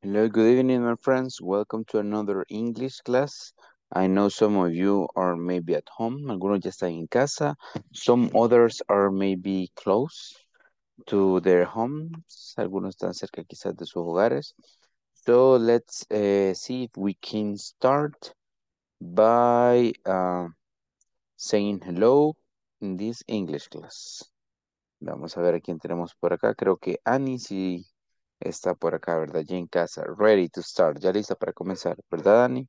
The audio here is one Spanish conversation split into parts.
Hello, good evening, my friends. Welcome to another English class. I know some of you are maybe at home, algunos ya están en casa. Some others are maybe close to their homes. Algunos están cerca quizás de sus hogares. So let's uh, see if we can start by uh, saying hello in this English class. Vamos a ver a quién tenemos por acá. Creo que Annie sí está por acá, ¿verdad? Ya en casa, ready to start, ya lista para comenzar, ¿verdad, Dani?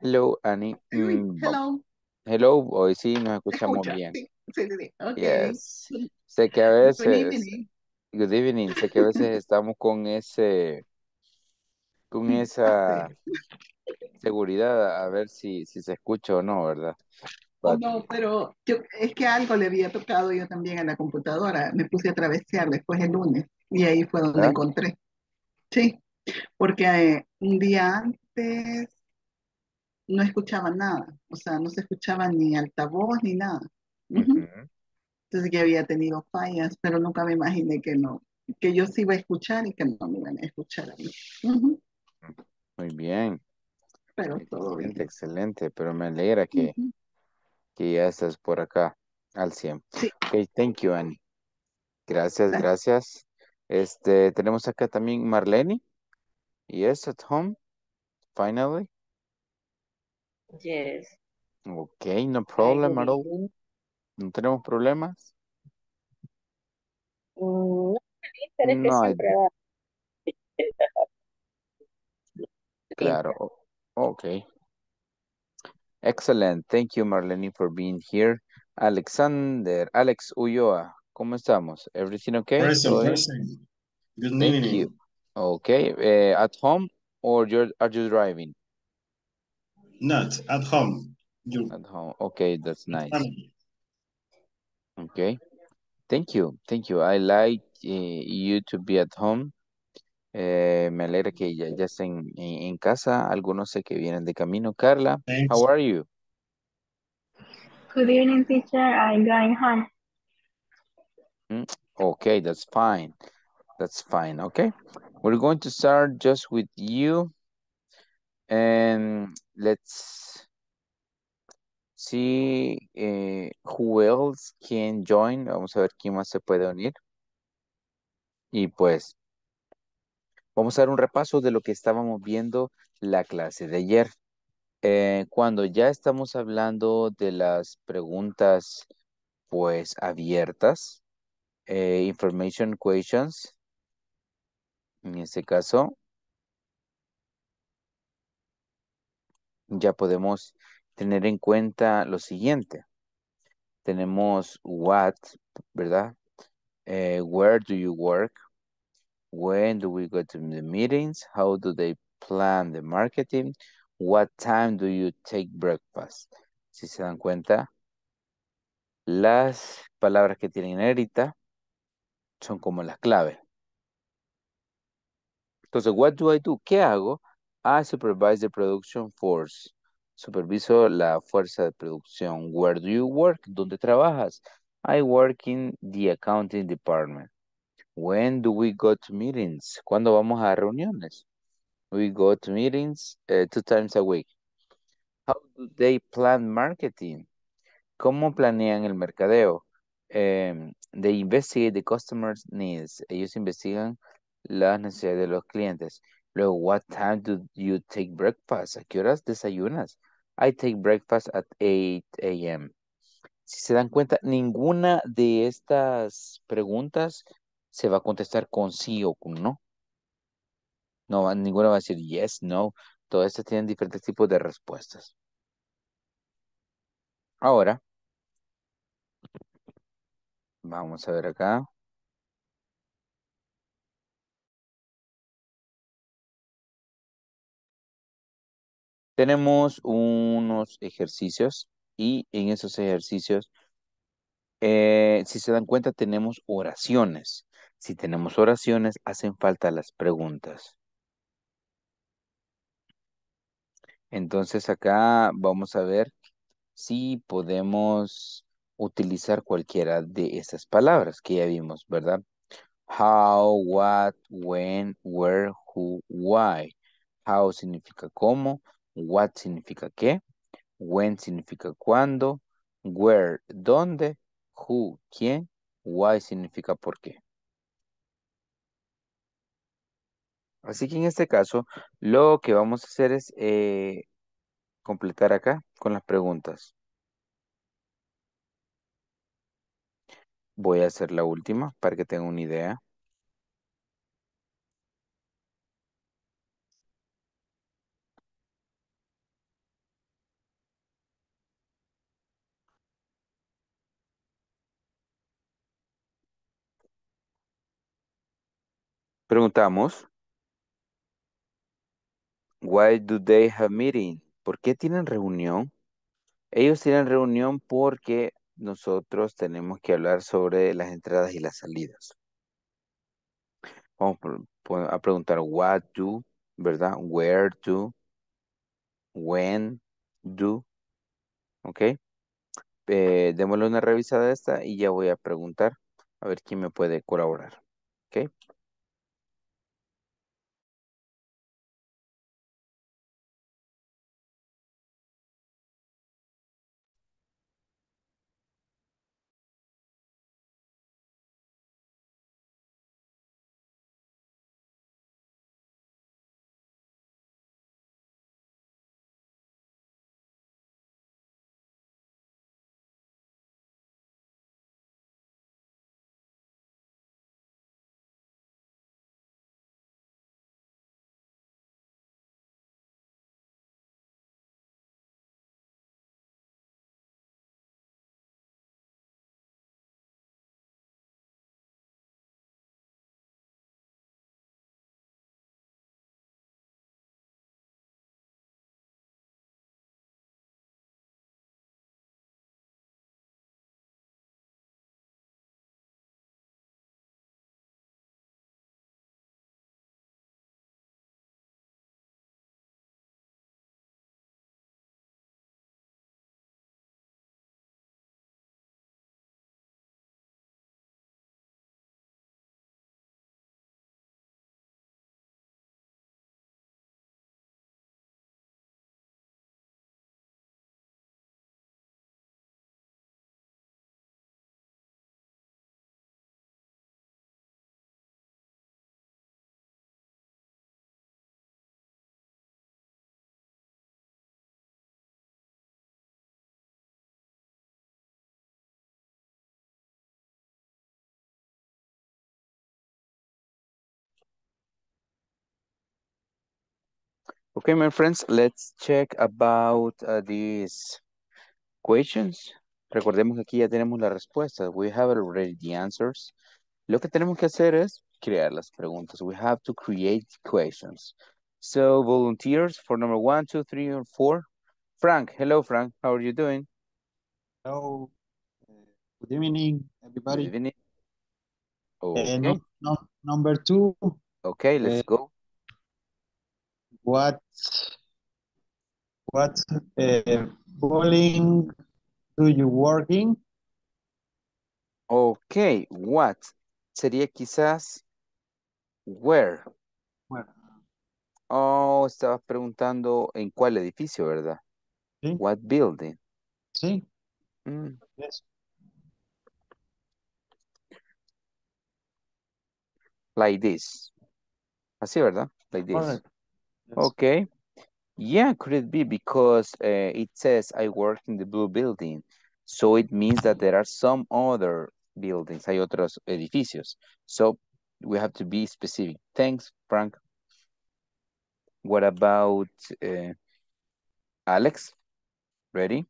Hello, Annie. Mm, hello. Hello, hoy sí nos ¿Me escuchamos escucha? bien. Sí, sí, sí. sí. Ok. Yes. Sé que a Good veces, evening. good evening, sé que a veces estamos con ese, con esa Hace. seguridad a ver si, si se escucha o no, ¿verdad? No, pero yo, es que algo le había tocado yo también a la computadora. Me puse a travesear después el lunes y ahí fue donde ¿verdad? encontré. Sí, porque eh, un día antes no escuchaba nada. O sea, no se escuchaba ni altavoz ni nada. Entonces que había tenido fallas, pero nunca me imaginé que no, que yo sí iba a escuchar y que no me iban a escuchar a mí. Muy bien, Pero todo excelente, bien. excelente, pero me alegra que. Que ya estás por acá al 100. Sí, Ok, thank you, Annie. Gracias, gracias. gracias. Este, tenemos acá también Marlene. Yes, at home, finally. Yes. Ok, no problem at all. No tenemos problemas. Mm, No, No hay, claro. Ok. Excellent. Thank you, Marlene, for being here. Alexander, Alex Ulloa, ¿cómo estamos? Everything okay? Present, ¿Todo bien? present. Good Thank you. Okay. eh, at home or you're, are you driving? Not at home. You At home. Okay, that's nice. Okay. Thank you. Thank you. I like eh, you to be at home. Eh, me alegra que ya, ya estén en, en casa. Algunos sé que vienen de camino. Carla, Thanks. how are you? Good evening, teacher. I'm going home. Mm, Okay, that's fine. That's fine. Okay. We're going to start just with you. And let's see eh, who else can join. Vamos a ver quién más se puede unir. Y pues vamos a dar un repaso de lo que estábamos viendo la clase de ayer. Eh, cuando ya estamos hablando de las preguntas pues abiertas, eh, information questions, en este caso, ya podemos tener en cuenta lo siguiente. Tenemos what, ¿verdad? Eh, where do you work? When do we go to the meetings? How do they plan the marketing? What time do you take breakfast? Si se dan cuenta, las palabras que tienen negrita son como las claves. Entonces, what do I do? ¿Qué hago? I supervise the production force. Superviso la fuerza de producción. Where do you work? ¿Dónde trabajas? I work in the accounting department. When do we go to meetings? ¿Cuándo vamos a reuniones? We go to meetings uh, two times a week. How do they plan marketing? ¿Cómo planean el mercadeo? Em, they investigate the customer's needs. Ellos investigan las necesidades de los clientes. Luego, what time do you take breakfast? ¿A qué horas desayunas? I take breakfast at 8 a.m. Si se dan cuenta, ninguna de estas preguntas se va a contestar con sí o con no. No, ninguna va a decir yes, no. Todas estas tienen diferentes tipos de respuestas. Ahora, vamos a ver acá. Tenemos unos ejercicios y en esos ejercicios, eh, si se dan cuenta, tenemos oraciones. Si tenemos oraciones, hacen falta las preguntas. Entonces acá vamos a ver si podemos utilizar cualquiera de esas palabras que ya vimos, ¿verdad? How, what, when, where, who, why. How significa cómo, what significa qué, when significa cuándo, where, dónde, who, quién, why significa por qué. Así que en este caso, lo que vamos a hacer es eh, completar acá con las preguntas. Voy a hacer la última para que tengan una idea. Preguntamos. Why do they have meeting? ¿Por qué tienen reunión? Ellos tienen reunión porque nosotros tenemos que hablar sobre las entradas y las salidas. Vamos a preguntar what do, ¿verdad? Where do, when do, ¿ok? Eh, démosle una revisada a esta y ya voy a preguntar a ver quién me puede colaborar, ¿ok? Okay, my friends, let's check about uh, these questions. Recordemos que aquí ya tenemos las respuestas. We have already the answers. Lo que tenemos que hacer es crear las preguntas. We have to create questions. So, volunteers for number one, two, three, or four. Frank, hello, Frank. How are you doing? Hello. Uh, good evening, everybody. Good evening. Uh, Okay, no, no, number two, okay, let's uh, go. What what uh, bowling do you working? Okay, what? Sería quizás where. Well, Oh, estabas preguntando en cuál edificio, ¿verdad? sí, What building? sí, Mm, yes, like this. Así, ¿verdad? Like this. correct. Yes. Okay. Yeah, could it be because uh, it says I work in the blue building. So it means that there are some other buildings. Hay otros edificios. So we have to be specific. Thanks, Frank. What about uh, Alex? Ready?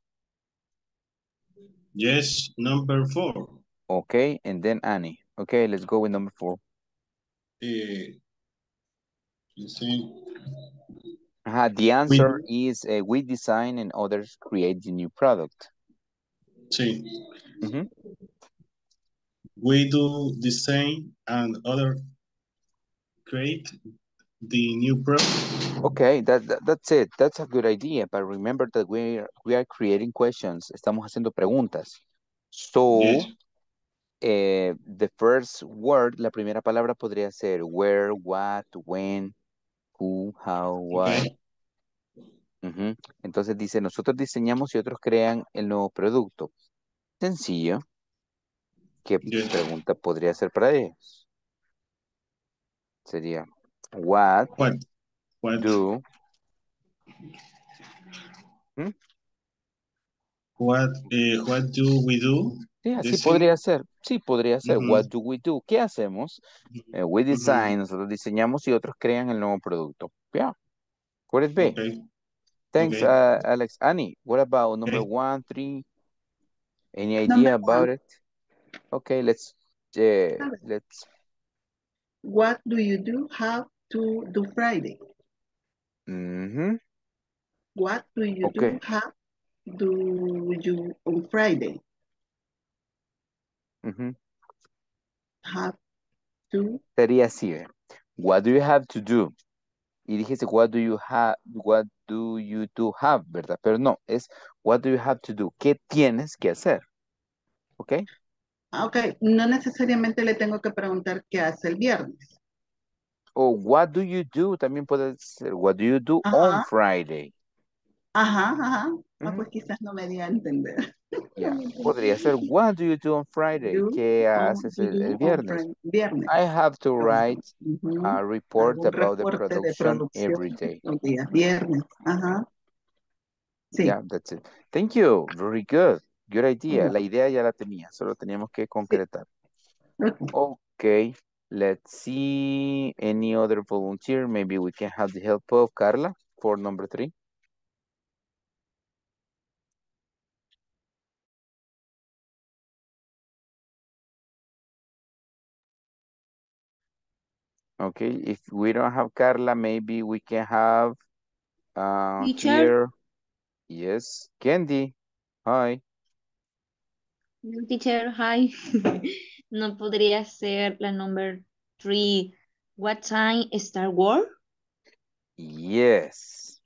Yes, number four. Okay, and then Annie. Okay, let's go with number four. Uh, you see, Uh, the answer is uh, we design and others create the new product. see, Mhm. we do design and other create the new product. Okay, that, that- that's it. That's a good idea. But remember that we are, we are creating questions. Estamos haciendo preguntas. So, Yes. eh, the first word, la primera palabra podría ser where, what, when, who, how, why. Entonces dice, nosotros diseñamos y otros crean el nuevo producto. Sencillo. ¿Qué Yes. pregunta podría ser para ellos? Sería, what What? What? do, What? Uh, what do we do? sí, así podría ser, sí, podría ser, Ujú. what do we do? ¿Qué hacemos? Eh, we design, nosotros diseñamos y otros crean el nuevo producto. Yeah, could it be? Okay. Thanks, okay. uh, Alex. Annie, what about number Okay. one, three? Any idea Number about one. it? Okay, let's, uh, let's, What do you do have to do Friday? What do you do have do you on Friday? Ujú. Have to Sería así, ¿eh? What do you have to do? Y dijiste, what do you have, what do you do have, ¿verdad? Pero no, es what do you have to do? ¿Qué tienes que hacer? ¿Ok? Ah, Ok, no necesariamente le tengo que preguntar qué hace el viernes. O what do you do? También puede ser what do you do on Ajá. Friday? Ajá, ajá. Ah, pues quizás no me di a entender. Podría ser what do you do on Friday? Do ¿Qué haces el, viernes? Viernes. I have to write a report about the production producción every day. días viernes. Ajá. Sí. Yeah, that's it. Thank you. Very good. Good idea. La idea ya la tenía, solo teníamos que concretar. Ok. Okay, let's see any other volunteer. Maybe we can have the help of Carla for number three. Okay, if we don't have Carla, maybe we can have uh, Teacher. here. Yes, Candy. Hi. Teacher, hi. No podría ser la number three. What time Star work? Yes.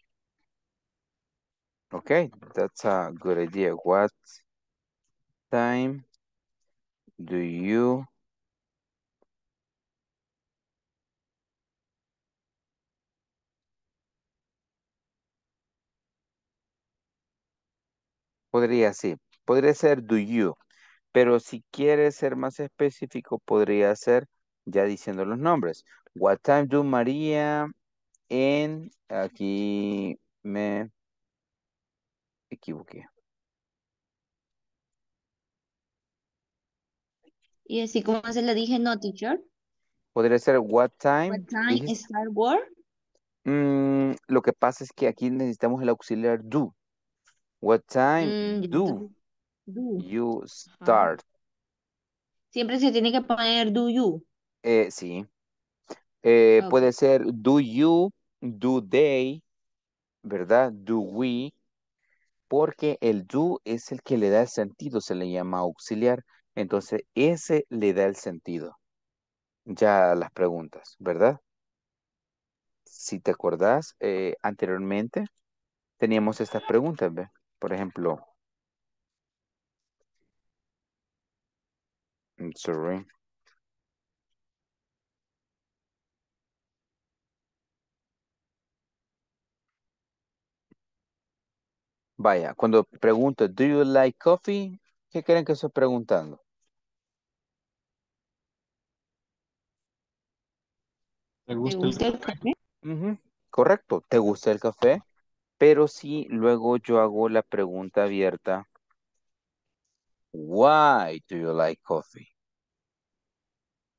Okay, that's a good idea. What time do you Podría, sí. Podría ser do you. Pero si quieres ser más específico, podría ser ya diciendo los nombres. What time do María en... Aquí me equivoqué. Y así como se le dije, no, teacher. Podría ser what time. What time start work? Mm, lo que pasa es que aquí necesitamos el auxiliar do. What time Mm, do. Do. you start? Siempre se tiene que poner do you. Eh, sí. Eh, Ok. Puede ser do you, do they, ¿verdad? Do we. Porque el do es el que le da el sentido, se le llama auxiliar. Entonces, ese le da el sentido. Ya a las preguntas, ¿verdad? Si te acordás, eh, anteriormente teníamos estas preguntas, ¿ve? Por ejemplo, mm, sorry. Vaya, cuando pregunto, ¿do you like coffee? ¿Qué creen que estoy preguntando? ¿Te ¿Te gusta el café? Ujú, Correcto, ¿te gusta el café? Pero si luego yo hago la pregunta abierta, why do you like coffee?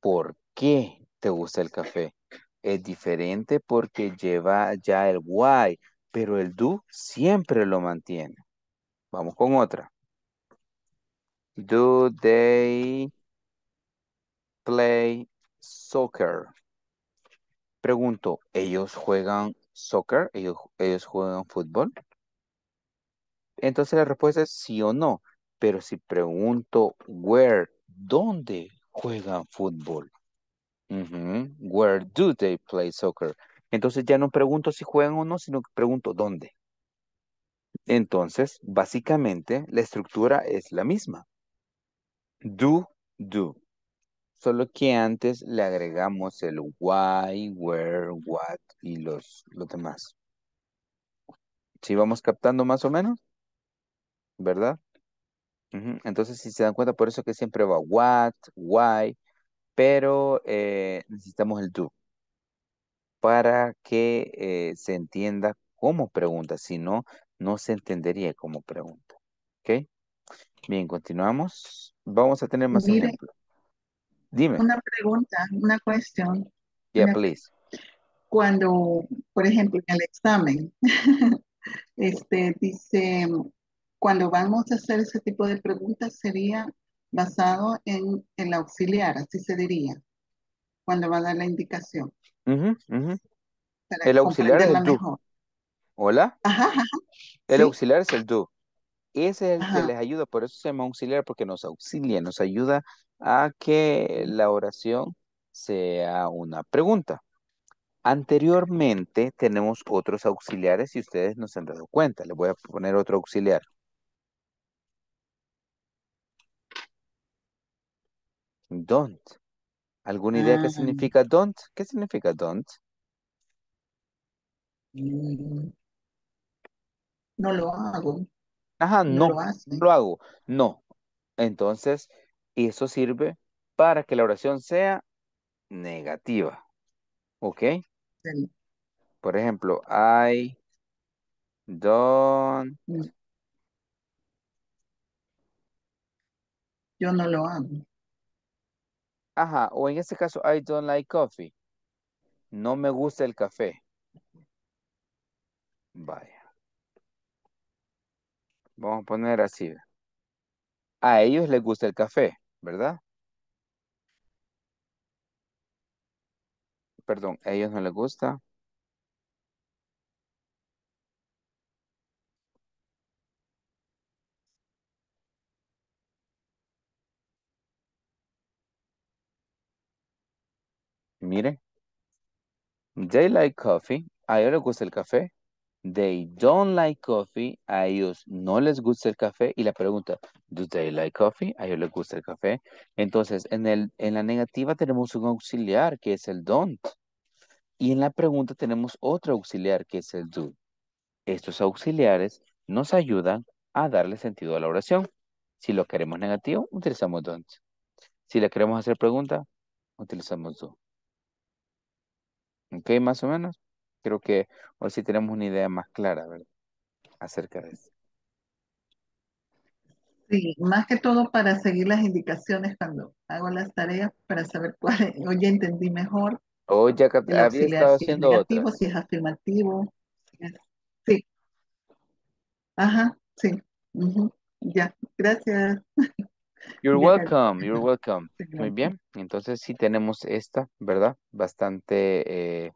¿Por qué te gusta el café? Es diferente porque lleva ya el why, pero el do siempre lo mantiene. Vamos con otra. Do they play soccer? Pregunto, ¿ellos juegan soccer? ¿Ellos, ellos juegan fútbol? Entonces la respuesta es sí o no. Pero si pregunto, where, ¿dónde juegan fútbol? Where do they play soccer? Entonces ya no pregunto si juegan o no, sino que pregunto dónde. Entonces, básicamente, la estructura es la misma. Do, do. Solo que antes le agregamos el why, where, what y los, los demás. ¿Sí vamos captando más o menos? ¿Verdad? Entonces, si se dan cuenta, por eso que siempre va what, why, pero eh, necesitamos el do para que eh, se entienda como pregunta. Si no, no se entendería como pregunta. ¿Ok? Bien, continuamos. Vamos a tener más Mire. ejemplos. Dime. Una pregunta, una cuestión. Yeah, una- please. Cuando, por ejemplo, en el examen, este, dice, cuando vamos a hacer ese tipo de preguntas sería basado en el auxiliar, así se diría. cuando va a dar la indicación ujú. para El auxiliar es el do. mejor. ¿Hola? Ajá, ajá, El sí, auxiliar es el do. Ese es el que les ayuda, por eso se llama auxiliar, porque nos auxilia, nos ayuda a que la oración sea una pregunta. Anteriormente tenemos otros auxiliares y ustedes no se han dado cuenta. Les voy a poner otro auxiliar. Don't. ¿Alguna idea qué Ah, significa don't? ¿Qué significa don't? mm, no lo hago, Ajá, no lo no, lo hago. No. Entonces, eso sirve para que la oración sea negativa. ¿Ok? Sí, Por ejemplo, I don't. Yo no lo hago. Ajá, o en este caso, I don't like coffee. No me gusta el café. Vaya. Vamos a poner así. A ellos les gusta el café, ¿verdad? Perdón, a ellos no les gusta. Miren. They like coffee. A ellos les gusta el café. They don't like coffee. A ellos no les gusta el café. Y la pregunta, do they like coffee? A ellos les gusta el café. Entonces, en, el, en la negativa tenemos un auxiliar que es el don't. Y en la pregunta tenemos otro auxiliar que es el do. Estos auxiliares nos ayudan a darle sentido a la oración. Si lo queremos negativo, utilizamos don't. Si le queremos hacer pregunta, utilizamos do. ¿Ok? Más o menos. Creo que hoy sí tenemos una idea más clara, ¿verdad? Acerca de eso. Sí, más que todo para seguir las indicaciones cuando hago las tareas, para saber cuál, es- hoy ya entendí mejor Hoy ya cap- el había estado haciendo negativo, otras. si es afirmativo. Sí, ajá, sí. Ya, gracias. You're Ya, welcome, you're welcome. Muy bien, entonces sí tenemos esta, ¿verdad? Bastante eh,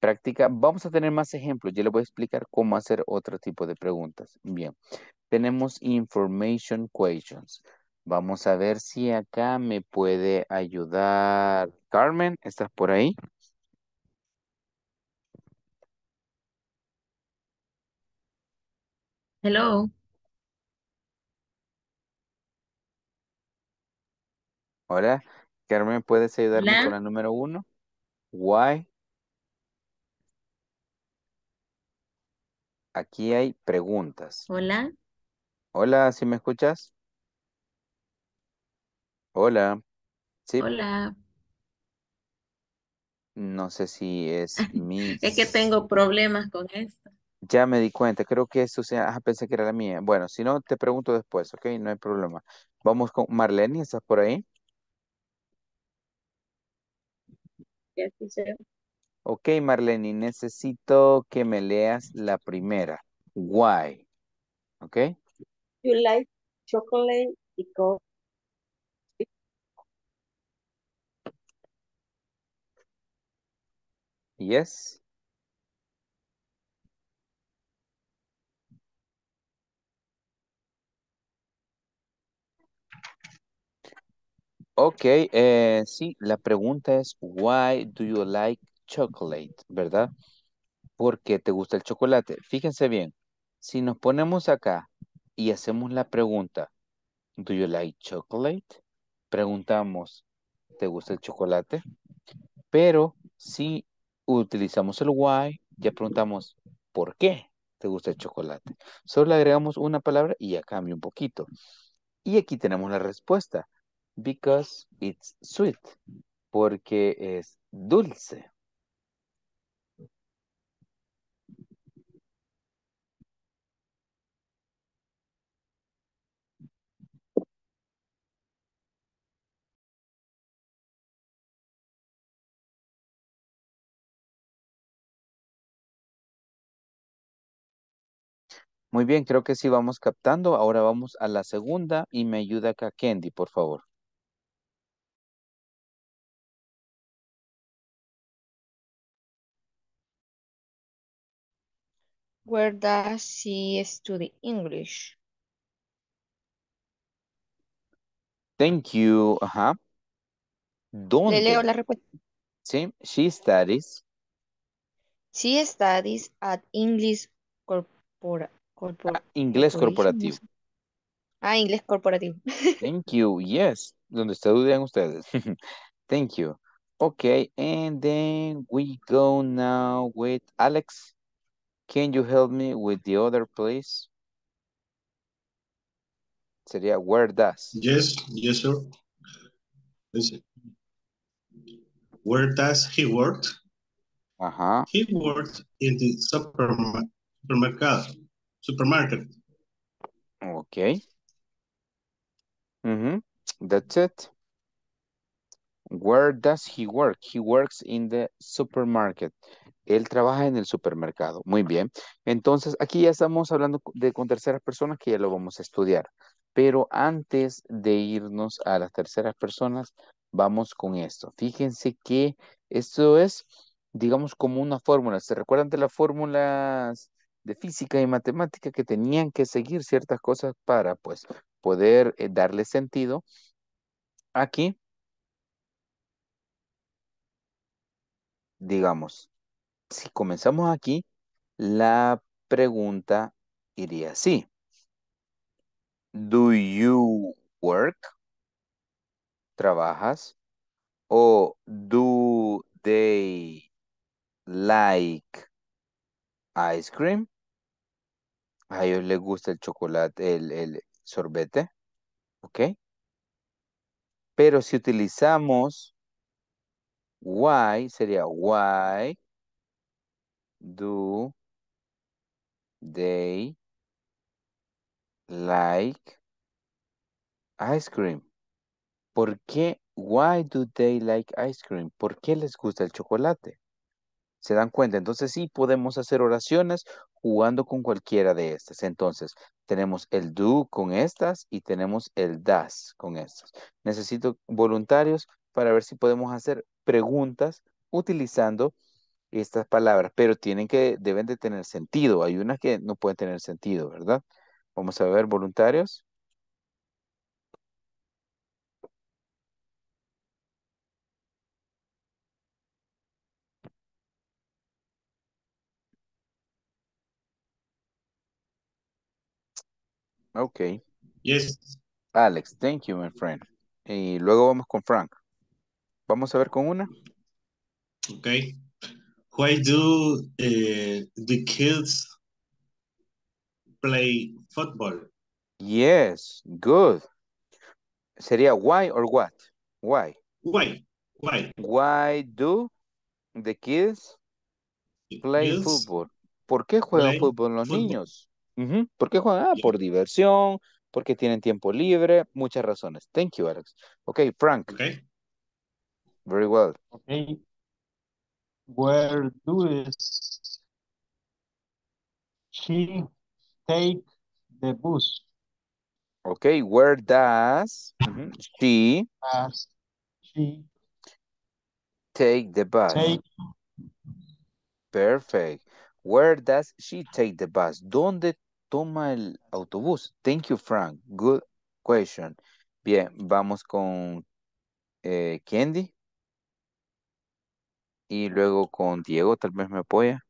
práctica. Vamos a tener más ejemplos. Yo les voy a explicar cómo hacer otro tipo de preguntas. Bien, tenemos information questions. Vamos a ver si acá me puede ayudar. Carmen, ¿estás por ahí? Hello. Hola, Carmen, ¿puedes ayudarme con la número uno? Why? Aquí hay preguntas. Hola. Hola, ¿sí me escuchas? Hola, sí, Hola. no sé si es mi... Es que tengo problemas con esto. Ya me di cuenta, creo que eso sea... Ah, pensé que era la mía. Bueno, si no, te pregunto después, ¿ok? No hay problema. Vamos con Marlene, ¿estás por ahí? Yes, teacher. Ok, Marlene, necesito que me leas la primera. Why? ¿Ok? You like chocolate because Yes. Ok, eh, sí, la pregunta es, why do you like chocolate? ¿Verdad? ¿Por qué te gusta el chocolate? Fíjense bien, si nos ponemos acá y hacemos la pregunta, do you like chocolate? Preguntamos, ¿te gusta el chocolate? Pero si utilizamos el why, ya preguntamos, ¿por qué te gusta el chocolate? Solo le agregamos una palabra y ya cambia un poquito. Y aquí tenemos la respuesta. Because it's sweet. Porque es dulce. Muy bien, creo que sí vamos captando. Ahora vamos a la segunda y me ayuda acá Kendi, por favor. Where does she study English? Thank you. Ajá. ¿Dónde? Le leo la respuesta. Sí, she studies. She studies at English Corporation corpor- Inglés corporativo. Ah, inglés corporativo. Thank you. Yes. Donde estudian ustedes. Thank you. Okay, and then we go now with Alex. Can you help me with the other, please? Sería where does. Yes, yes, sir. Listen. Where does he work? Ajá. He works in the superma supermarket. Supermarket. Okay. That's it. Where does he work? He works in the supermarket. Él trabaja en el supermercado. Muy bien. Entonces, aquí ya estamos hablando de con terceras personas que ya lo vamos a estudiar. Pero antes de irnos a las terceras personas, vamos con esto. Fíjense que esto es, digamos, como una fórmula. ¿Se recuerdan de las fórmulas de física y matemática que tenían que seguir ciertas cosas para, pues, poder eh, darle sentido? Aquí, digamos, si comenzamos aquí, la pregunta iría así. Do you work? ¿Trabajas? O do they like ice cream? A ellos les gusta el chocolate, el, el sorbete. ¿Ok? Pero si utilizamos why, sería why do they like ice cream? ¿Por qué? Why do they like ice cream? ¿Por qué les gusta el chocolate? ¿Se dan cuenta? Entonces sí podemos hacer oraciones jugando con cualquiera de estas. Entonces tenemos el do con estas y tenemos el das con estas. Necesito voluntarios para ver si podemos hacer preguntas utilizando estas palabras, pero tienen que, deben de tener sentido. Hay unas que no pueden tener sentido, ¿verdad? Vamos a ver voluntarios. Ok. Yes. Alex, thank you, my friend. Y luego vamos con Frank. Vamos a ver con una. Okay. Why do uh, the kids play football? Yes, good. Sería why or what? Why? Why? Why? Why do the kids play football? ¿Por qué juegan fútbol los niños? Ujú, ¿Por qué juegan? Ah, Yeah. por diversión, porque tienen tiempo libre, muchas razones. Thank you, Alex. Okay, Frank, Okay. very well. Okay. Where does she take the bus? Okay, where does she Does she take the bus? take Perfect. Where does she take the bus? ¿Dónde toma el autobús? Thank you, Frank. Good question. Bien, vamos con eh, Candy. Y luego con Diego, tal vez me apoya.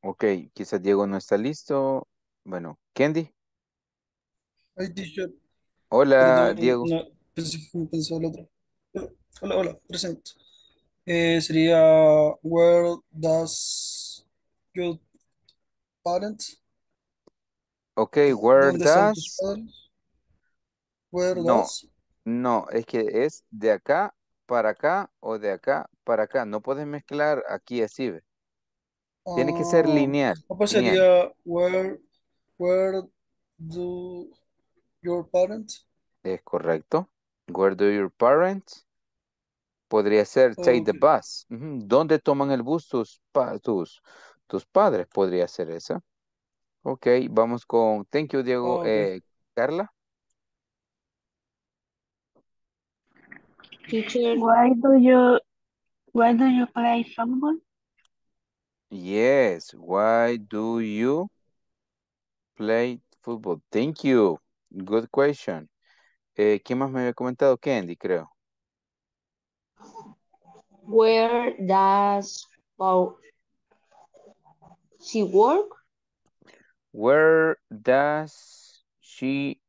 Ok, quizás Diego no está listo. Bueno, Candy. Ay, teacher, Hola, perdón, Diego. no, pensé que pensaba el otro. Hola, hola, presente. Eh, sería, where does your parents? Ok, where ¿Dónde están tus does? padres? Where No, does? no, es que es de acá para acá o de acá para acá. No puedes mezclar aquí así, ¿ve? Tiene que ser Ah, lineal, pues lineal. sería, where, where do your parents? Es correcto. Where do your parents? Podría ser take the bus. ¿Dónde toman el bus tus, pa- tus, tus padres? Podría ser esa. Ok, vamos con, thank you, Diego. Eh, Carla, Teacher, Why do you why do you play football? yes, why do you play football? Thank you, good question. Eh, ¿quién más me había comentado? Candy, creo. where does Paul she work? Where does she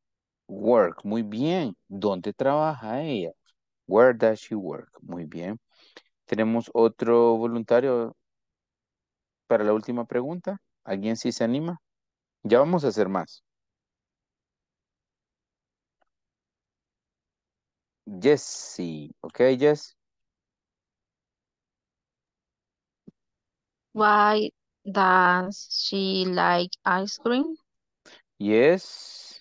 work? Muy bien. ¿Dónde trabaja ella? Where does she work? Muy bien. Tenemos otro voluntario para la última pregunta. ¿Alguien sí se anima? Ya vamos a hacer más. Jessie. Ok, Jess. Why does she like ice cream? Yes.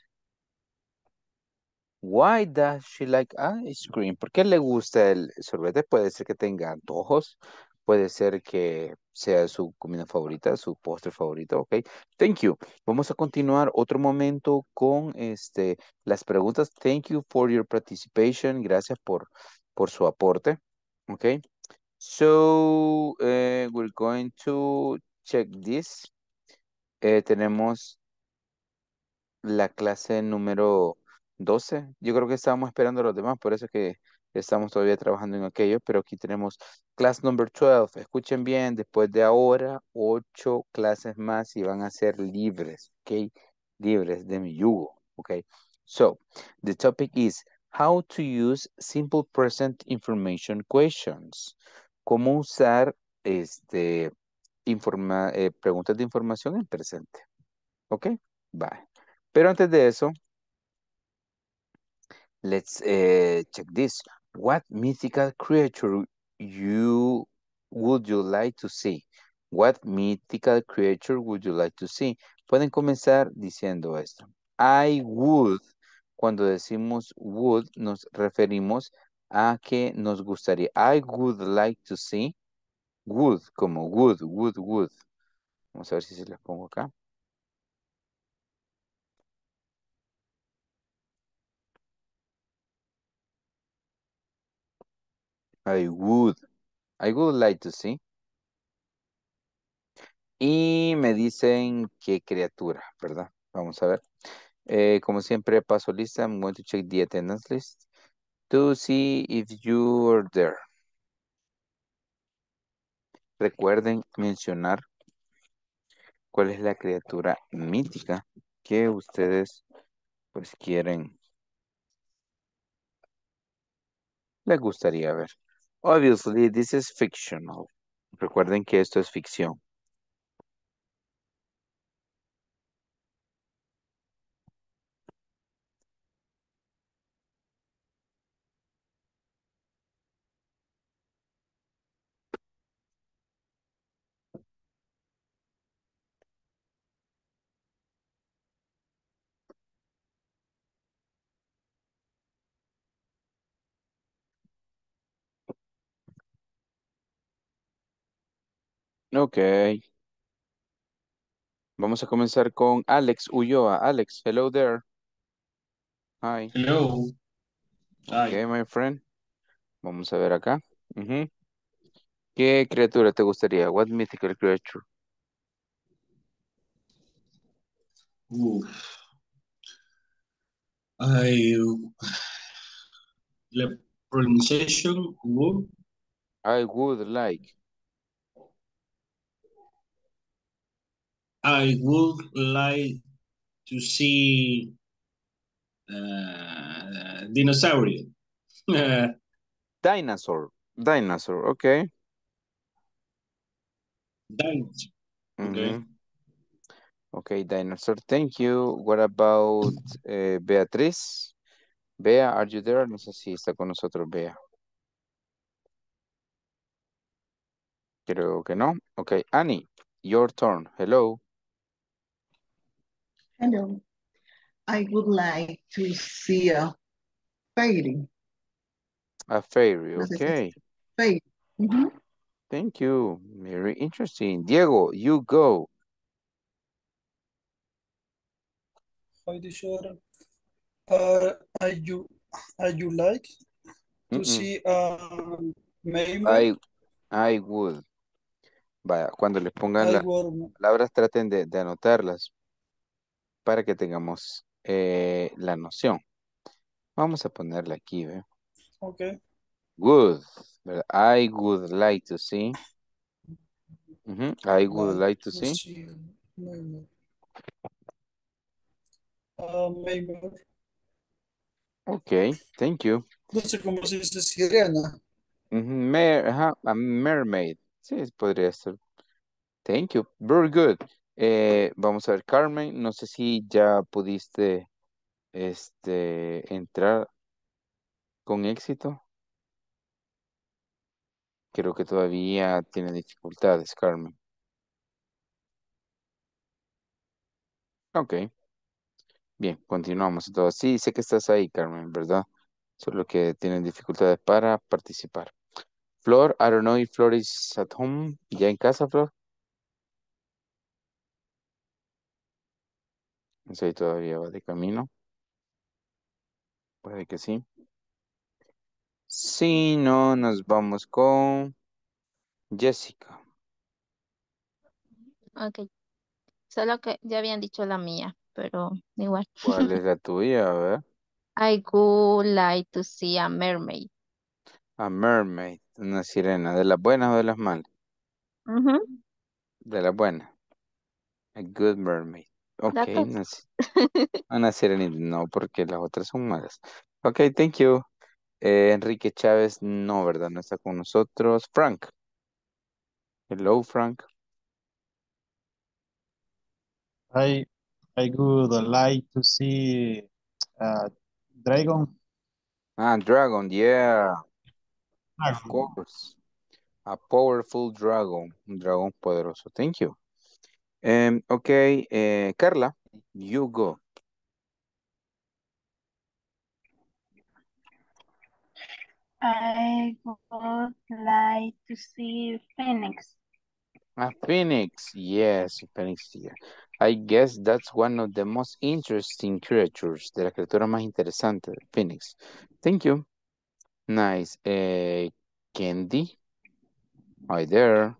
Why does she like ice cream? ¿Por qué le gusta el sorbete? Puede ser que tenga antojos, puede ser que sea su comida favorita, su postre favorito, ok. Thank you. Vamos a continuar otro momento con este, las preguntas. Thank you for your participation. Gracias por, por su aporte, ok. So, eh, we're going to check this. Eh, tenemos la clase número 12. Yo creo que estábamos esperando a los demás, por eso es que estamos todavía trabajando en aquello, pero aquí tenemos class number 12. Escuchen bien, después de ahora, ocho clases más y van a ser libres, ¿ok? Libres de mi yugo, ¿ok? So, the topic is how to use simple present information questions. Cómo usar este, informa, eh, preguntas de información en presente. ¿Ok? Bye. Pero antes de eso, let's uh, check this. What mythical creature you would you like to see? What mythical creature would you like to see? Pueden comenzar diciendo esto. I would, cuando decimos would, nos referimos a que nos gustaría. I would like to see, would, como would, would, would. Vamos a ver si se las pongo acá. I would, I would like to see. Y me dicen qué criatura, ¿verdad? Vamos a ver. Eh, como siempre, paso lista. I'm going to check the attendance list to see if you are there. Recuerden mencionar cuál es la criatura mítica que ustedes pues quieren, les gustaría ver. Obviously, this is fictional. Recuerden que esto es ficción. Ok. Vamos a comenzar con Alex Ulloa. Alex, hello there. Hi. Hello. Hi. Okay, my friend. Vamos a ver acá. Ujú. ¿Qué criatura te gustaría? What mythical creature? I the pronunciation would I would like. I would like to see uh, dinosaur. Dinosaur. Dinosaur, okay. Dinosaur. Okay. Ujú. Okay, dinosaur, thank you. What about eh, Beatriz? Bea, are you there? No sé si está con nosotros, Bea. Creo que no. Okay, Annie, your turn. Hello. Hello. I would like to see a fairy. A fairy, okay. Fairy. Ujú. Thank you. Very interesting. Diego, you go. Hi, teacher. Are, are you, are you like to see a meme? I, I would. Vaya, cuando les pongan I las would. palabras, traten de, de anotarlas para que tengamos eh, la noción. Vamos a ponerla aquí, ¿ve? Okay. Good. I would like to see. I would like to see. meme. Okay, thank you. No sé cómo se dice sirena. Mer- a mermaid. Sí, podría ser. Thank you. Very good. Eh, vamos a ver, Carmen, no sé si ya pudiste este, entrar con éxito. Creo que todavía tiene dificultades, Carmen. Ok. Bien, continuamos entonces. Sí, sé que estás ahí, Carmen, ¿verdad? Solo que tienen dificultades para participar. Flor, I don't know if Flor is at home. ¿Ya en casa, Flor? Sé, todavía va de camino. Puede que sí. Si no, nos vamos con Jessica. Ok, solo que ya habían dicho la mía, pero igual. ¿Cuál es la tuya? A ver. I would like to see a mermaid. A mermaid, una sirena. ¿De las buenas o de las malas? Ujú, De las buenas. A good mermaid. Ok, una, sirenita. No, porque las otras son malas. Ok, thank you. Eh, Enrique Chávez, no, ¿verdad? No está con nosotros. Frank. Hello, Frank. I, I would like to see a dragon. Ah, Dragon, yeah, of course. A powerful dragon. Un dragón poderoso. Thank you. Em, ok, eh, Carla, you go. I would like to see Phoenix. A phoenix, yes, phoenix, yeah. I guess that's one of the most interesting creatures, de la criatura más interesante, phoenix. Thank you. Nice. Eh, Candy, hi there.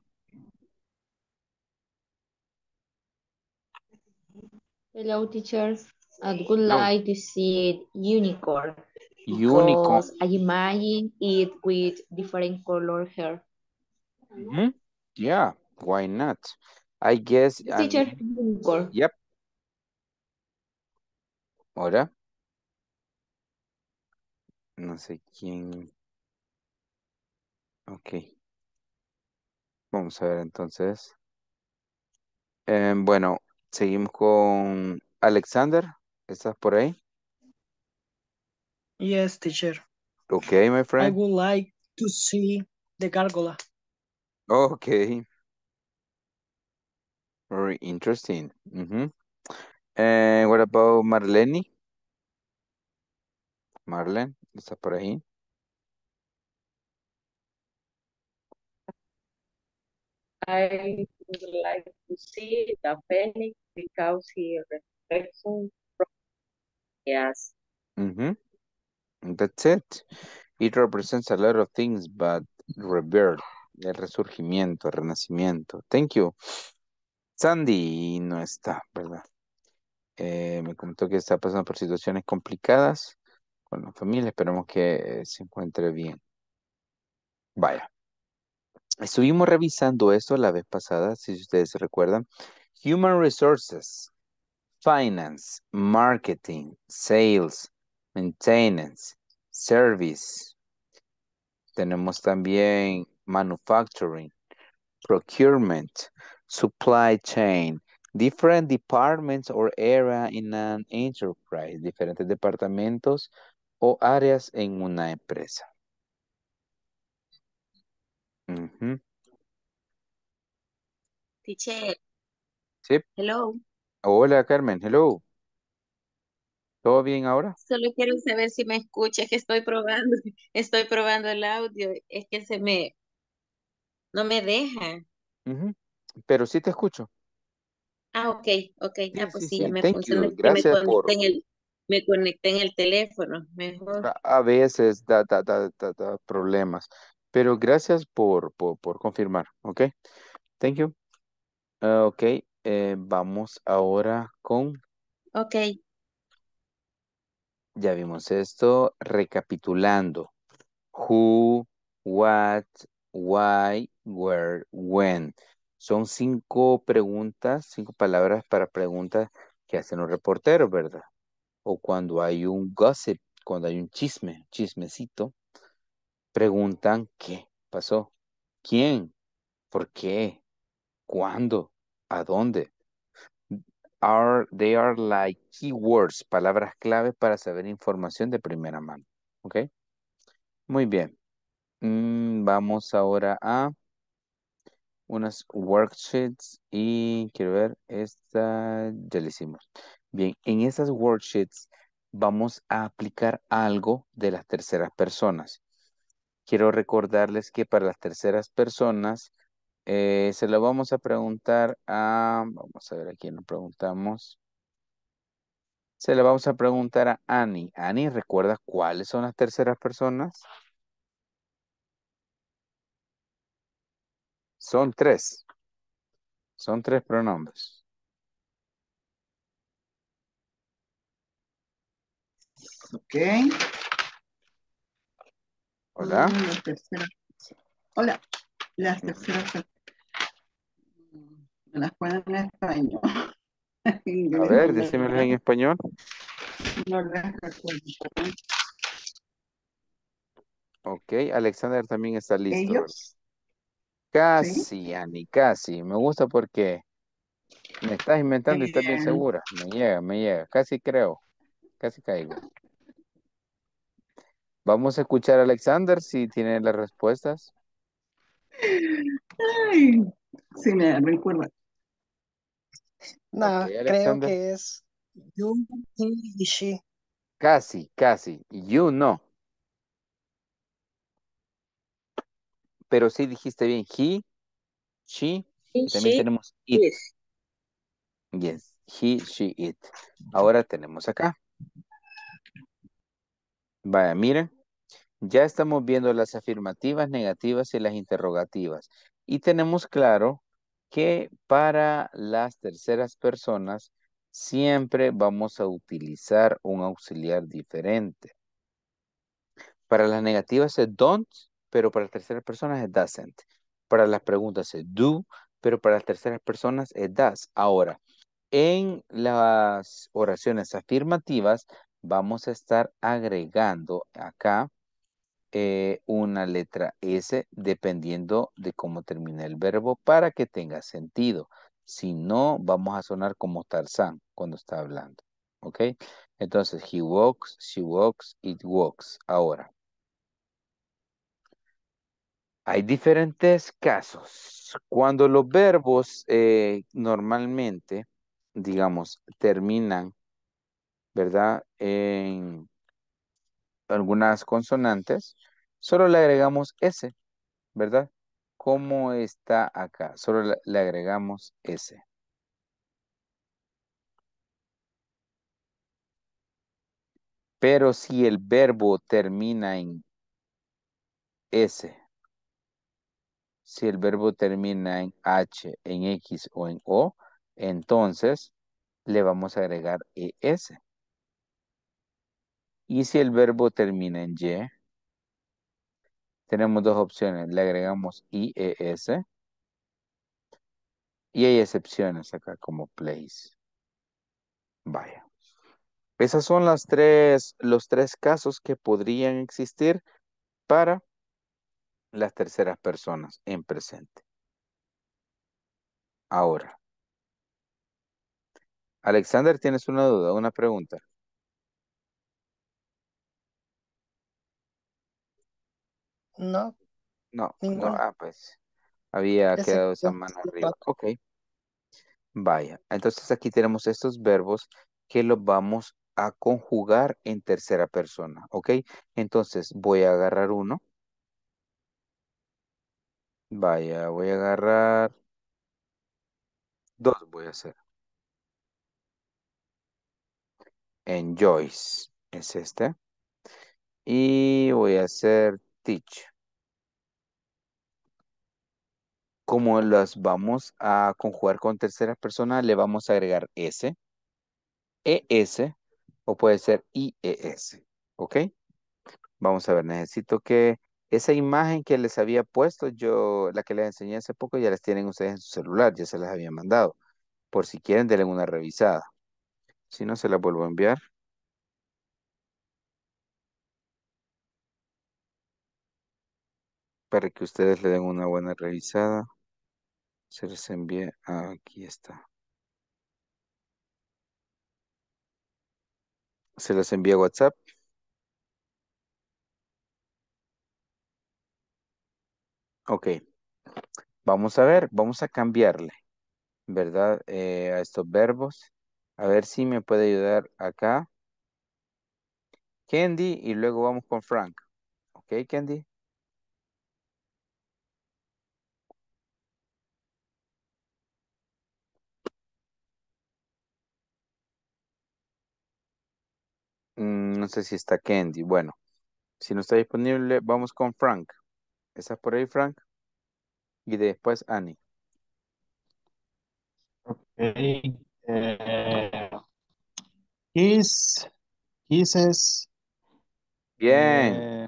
Hello, teacher. I would Hello. like to see unicorn Unicorn. I imagine it with different color hair. Mhm. Yeah, why not? I guess, teacher, unicorn. yep. Ahora, no sé quién. Ok, vamos a ver entonces. Em, bueno, seguimos con Alexander. ¿Estás por ahí? Yes, teacher. Okay, my I friend. would like to see the gargoyle. Okay. Very interesting. Mhm. And what about Marlene? Marlene, ¿estás por ahí? I would like to see the phoenix because he reflects from yes. Mhm. That's it. It represents a lot of things, but rebirth, el resurgimiento, el renacimiento. Thank you. Sandy no está, ¿verdad? Eh, me comentó que está pasando por situaciones complicadas con la familia. Esperamos que se encuentre bien. Vaya. Estuvimos revisando esto la vez pasada, si ustedes se recuerdan. Human Resources, Finance, Marketing, Sales, Maintenance, Service. Tenemos también Manufacturing, Procurement, Supply Chain, different departments or area in an enterprise, diferentes departamentos o áreas en una empresa. Ujú. Teacher, Sí. hello. Hola, Carmen. Hello. ¿Todo bien ahora? Solo quiero saber si me escucha, que estoy probando, estoy probando el audio, es que se me, no me deja. Ujú. Pero sí te escucho. Ah, ok, ok. Sí, Ah, pues sí, sí, ya sí. me Thank funciona. you. Es que me Gracias por... conecté en el, me conecté en el teléfono. Mejor. A, a veces da, da, da, da, da problemas. Pero gracias por, por, por confirmar. Ok. Thank you. Ah, ok. eh, vamos ahora con... Ok. Ya vimos esto. Recapitulando. Who, what, why, where, when. Son cinco preguntas, cinco palabras para preguntas que hacen los reporteros, ¿verdad? O cuando hay un gossip, cuando hay un chisme, chismecito, preguntan qué pasó, quién, por qué, cuándo, a dónde. Are, they are like keywords, palabras clave para saber información de primera mano. ¿Ok? Muy bien. Mm, vamos ahora a unas worksheets y quiero ver, esta ya la hicimos. Bien, en estas worksheets vamos a aplicar algo de las terceras personas. Quiero recordarles que para las terceras personas eh, se lo vamos a preguntar a, vamos a ver a quién lo preguntamos. Se lo vamos a preguntar a Annie. Annie, ¿recuerda cuáles son las terceras personas? Son tres. Son tres pronombres. Ok. Hola. Mm. Hola. Las terceras. Me las ponen en español. A ver, no las- decímelo en español. No las recuerdo. Ok, Alexander también está listo. Casi, Annie, casi. Me gusta porque me estás inventando y estás bien segura. Me llega, me llega. Casi creo. Casi caigo. Vamos a escuchar a Alexander si tiene las respuestas. Ay, sí, me recuerda. No, creo que es you, he y she. Casi, casi. You no. Pero sí dijiste bien. He, she. He, también she, tenemos it. it. Yes. He, she, it. Ahora tenemos acá. Vaya, miren. Ya estamos viendo las afirmativas, negativas y las interrogativas. Y tenemos claro que para las terceras personas siempre vamos a utilizar un auxiliar diferente. Para las negativas es don't, pero para las terceras personas es doesn't. Para las preguntas es do, pero para las terceras personas es does. Ahora, en las oraciones afirmativas vamos a estar agregando acá eh, una letra S dependiendo de cómo termina el verbo para que tenga sentido. Si no, vamos a sonar como Tarzán cuando está hablando. ¿Ok? Entonces, he walks, she walks, it walks. Ahora, hay diferentes casos. Cuando los verbos eh, normalmente, digamos, terminan, ¿verdad? En algunas consonantes, solo le agregamos S. ¿verdad? ¿Cómo está acá? Solo le, le agregamos S. Pero si el verbo termina en S, si el verbo termina en H, en X o en O, entonces le vamos a agregar ES. Y si el verbo termina en Y, tenemos dos opciones. Le agregamos IES. Y hay excepciones acá como place. Vaya. Esas son las tres, los tres casos que podrían existir para las terceras personas en presente. Ahora. Alexander, ¿tienes una duda, una pregunta? No, No, no, ah, pues había quedado esa mano arriba. Ok, vaya. Entonces aquí tenemos estos verbos que los vamos a conjugar en tercera persona, ¿ok? Entonces voy a agarrar uno. Vaya, voy a agarrar dos, voy a hacer. enjoys. Es este. Y voy a hacer teach. Como las vamos a conjugar con tercera persona, le vamos a agregar S, ES o puede ser IES. ¿Ok? Vamos a ver, necesito que esa imagen que les había puesto, yo, la que les enseñé hace poco, ya las tienen ustedes en su celular, ya se las había mandado. Por si quieren, denle una revisada. Si no, se las vuelvo a enviar. Para que ustedes le den una buena revisada. Se les envía. Aquí está. Se les envía WhatsApp. Ok. Vamos a ver, vamos a cambiarle, ¿verdad? Eh, a estos verbos. A ver si me puede ayudar acá. Candy y luego vamos con Frank. Ok, Candy. Mm, no sé si está Candy. Bueno, si no está disponible, vamos con Frank. ¿Estás por ahí, Frank? Y después Annie. Okay. Eh, kiss, kisses. Bien. eh,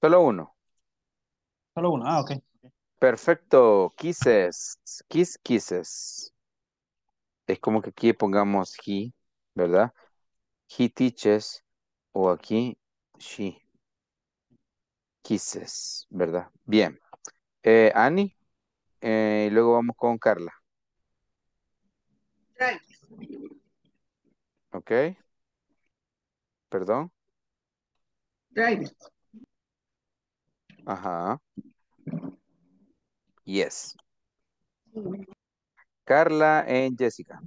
Solo uno. solo uno. Ah, ok. Perfecto. Kisses. Kiss, kisses. Es como que aquí pongamos he, ¿verdad? He teaches. O aquí, she. Kisses, ¿verdad? Bien. Eh, Annie. eh, y luego vamos con Carla. Drives. ¿Ok? Perdón. Drives. Ajá. Yes. Carla and Jessica.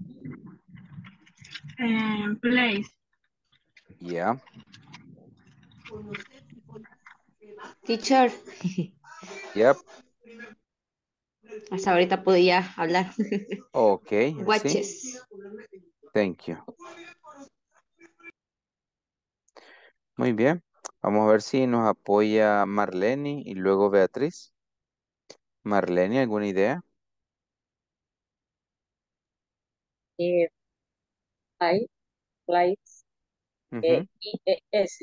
Um, place. Yeah. Teacher. Yep. Hasta ahorita podía hablar. Ok. sí. Thank you. Muy bien. Vamos a ver si nos apoya Marlene y luego Beatriz. Marlene, ¿alguna idea? Eh, Ujú. IES,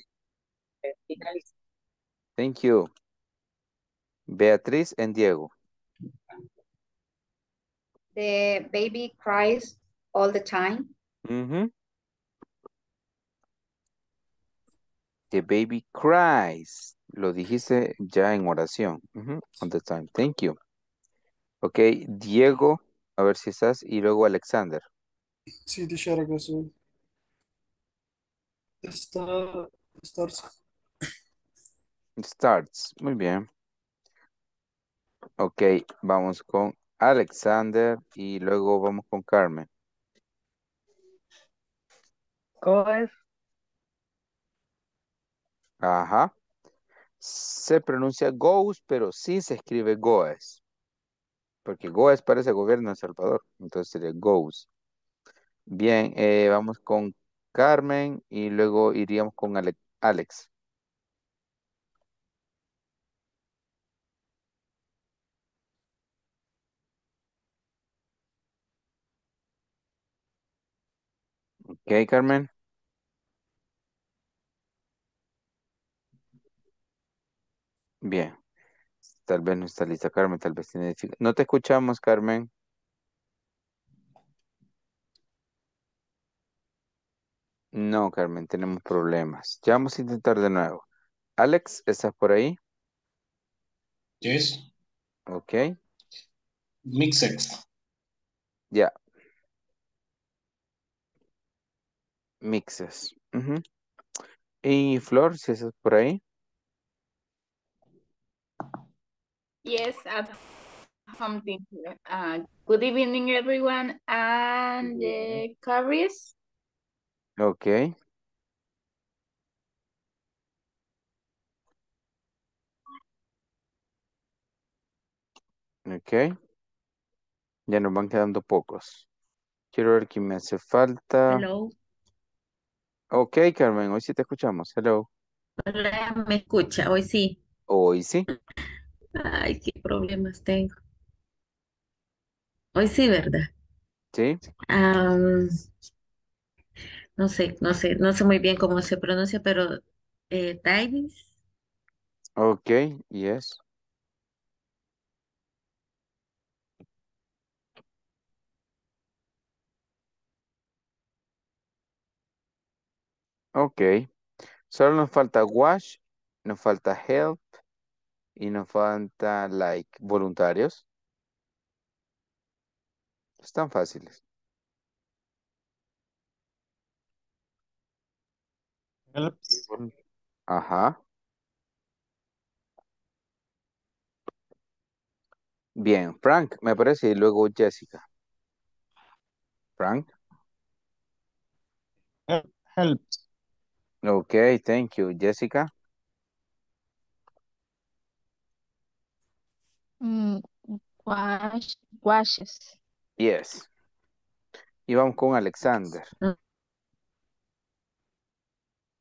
eh, finaliza. Thank you. Beatriz and Diego. The baby cries all the time. The baby cries. Lo dijiste ya en oración. Ujú. All the time. Thank you. Ok, Diego, a ver si estás. Y luego Alexander. Sí, teacher, Está, starts. Starts. Muy bien. Ok, vamos con Alexander y luego vamos con Carmen. Goes, Ajá. Se pronuncia goes, pero sí se escribe goes. Porque goes parece gobierno de El Salvador. Entonces sería goes. Bien, eh, vamos con Carmen y luego iríamos con Ale- Alex. Ok, Carmen. Bien. Tal vez no está lista Carmen, tal vez tiene No te escuchamos, Carmen. No, Carmen, tenemos problemas. Ya vamos a intentar de nuevo. Alex, ¿estás por ahí? Yes. Ok, Mixed. ya. Mixes. Ujú. Y Flor, si estás por ahí. Yes, at home. Uh, good evening, everyone. And the carries. Ok. Ok. Ya nos van quedando pocos. Quiero ver quién me hace falta. Hello. Ok, Carmen, hoy sí te escuchamos. Hello. Hola, ¿me escucha? Hoy sí. Hoy sí. Ay, qué problemas tengo. Hoy sí, ¿verdad? Sí. Am, no sé, no sé, no sé muy bien cómo se pronuncia, pero eh, Davis. Ok, yes. Ok. Solo nos falta wash, nos falta help y nos falta like voluntarios. Están fáciles. Helps. Ajá. Bien, Frank, me parece, y luego Jessica. Frank. Help, helps. Ok, thank you. Jessica. Mm, wash, washes. Yes. Y vamos con Alexander.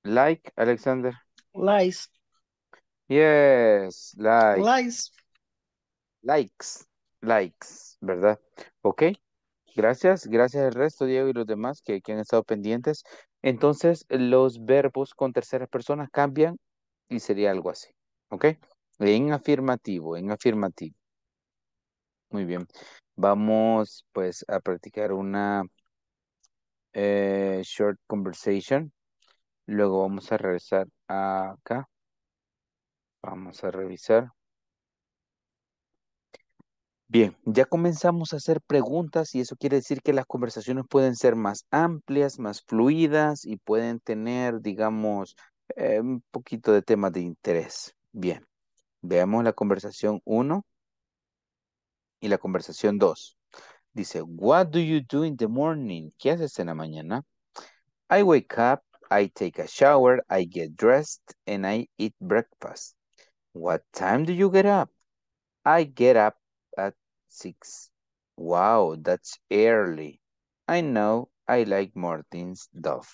Like, Alexander. Lies. Yes, like. Lies. Likes, likes, ¿verdad? Ok, gracias, gracias al resto, Diego, y los demás que, que han estado pendientes. Entonces, los verbos con terceras personas cambian y sería algo así, ¿ok? En afirmativo, en afirmativo. Muy bien. Vamos, pues, a practicar una eh, short conversation. Luego vamos a regresar acá. Vamos a revisar. Bien, ya comenzamos a hacer preguntas y eso quiere decir que las conversaciones pueden ser más amplias, más fluidas y pueden tener, digamos, eh, un poquito de temas de interés. Bien, veamos la conversación 1 y la conversación 2. Dice, what do you do in the morning? ¿Qué haces en la mañana? I wake up, I take a shower, I get dressed, and I eat breakfast. What time do you get up? I get up at six. Wow, that's early. I know, I like Martin's Dove.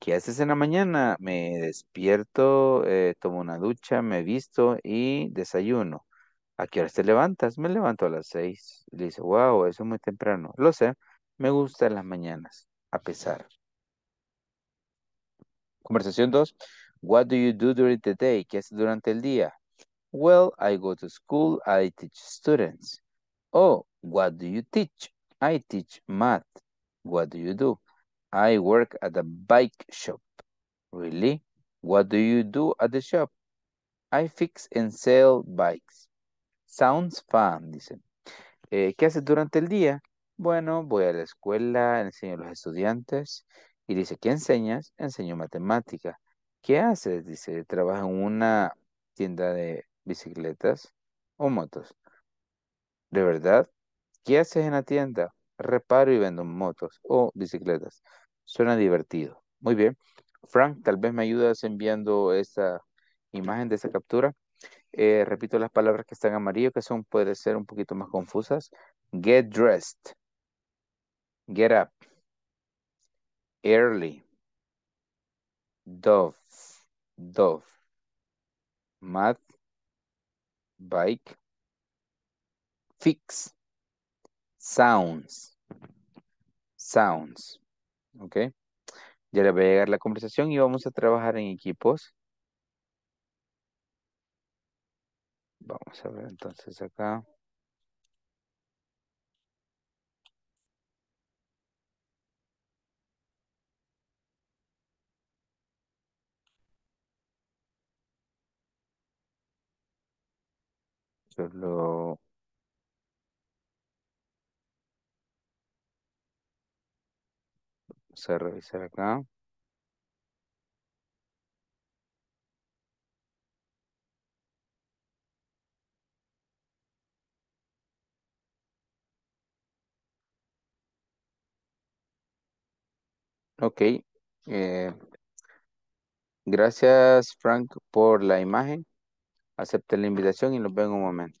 ¿Qué haces en la mañana? Me despierto, eh, tomo una ducha, me visto y desayuno. ¿A qué hora te levantas? Me levanto a las seis. Le dice, wow, eso es muy temprano. Lo sé, me gustan las mañanas, a pesar. Conversación 2. What do you do during the day? ¿Qué haces durante el día? Well, I go to school, I teach students. Oh, what do you teach? I teach math. What do you do? I work at a bike shop. Really? What do you do at the shop? I fix and sell bikes. Sounds fun, dice. Eh, ¿Qué haces durante el día? Bueno, voy a la escuela, enseño a los estudiantes. Y dice, ¿qué enseñas? Enseño matemática. ¿Qué haces? Dice, trabajo en una tienda de bicicletas o motos. ¿De verdad? ¿Qué haces en la tienda? Reparo y vendo motos o bicicletas. Suena divertido. Muy bien. Frank, tal vez me ayudas enviando esta imagen de esa captura. Eh, repito las palabras que están amarillo, que son, puede ser un poquito más confusas. Get dressed. Get up. Early. Dove. Dove. Math. Bike. Fix. Sounds. Sounds. ¿Ok? Ya le va a llegar la conversación y vamos a trabajar en equipos. Vamos a ver entonces acá. Solo vamos a revisar acá. Ok. eh, gracias, Frank, por la imagen. Acepte la invitación y nos vemos en un momento.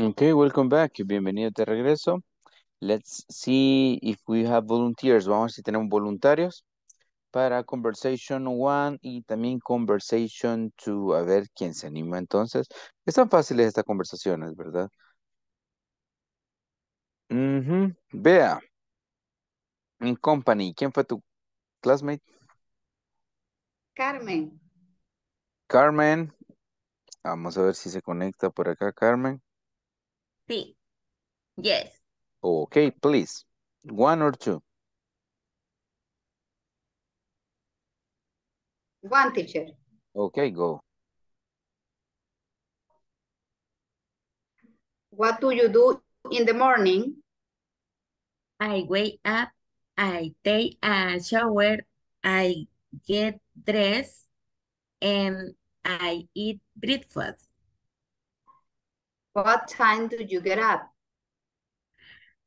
Okay, welcome back. Bienvenido de regreso. Let's see if we have volunteers. Vamos a ver si tenemos voluntarios para conversation one y también conversation two. A ver quién se anima entonces. Están fáciles estas conversaciones, ¿verdad? Vea. In company. ¿Quién fue tu classmate? Carmen. Carmen. Vamos a ver si se conecta por acá, Carmen. Sí. Yes. Okay, please. One or two. One teacher. Okay, go. What do you do in the morning? I wake up, I take a shower, I get dressed, and I eat breakfast. What time do you get up?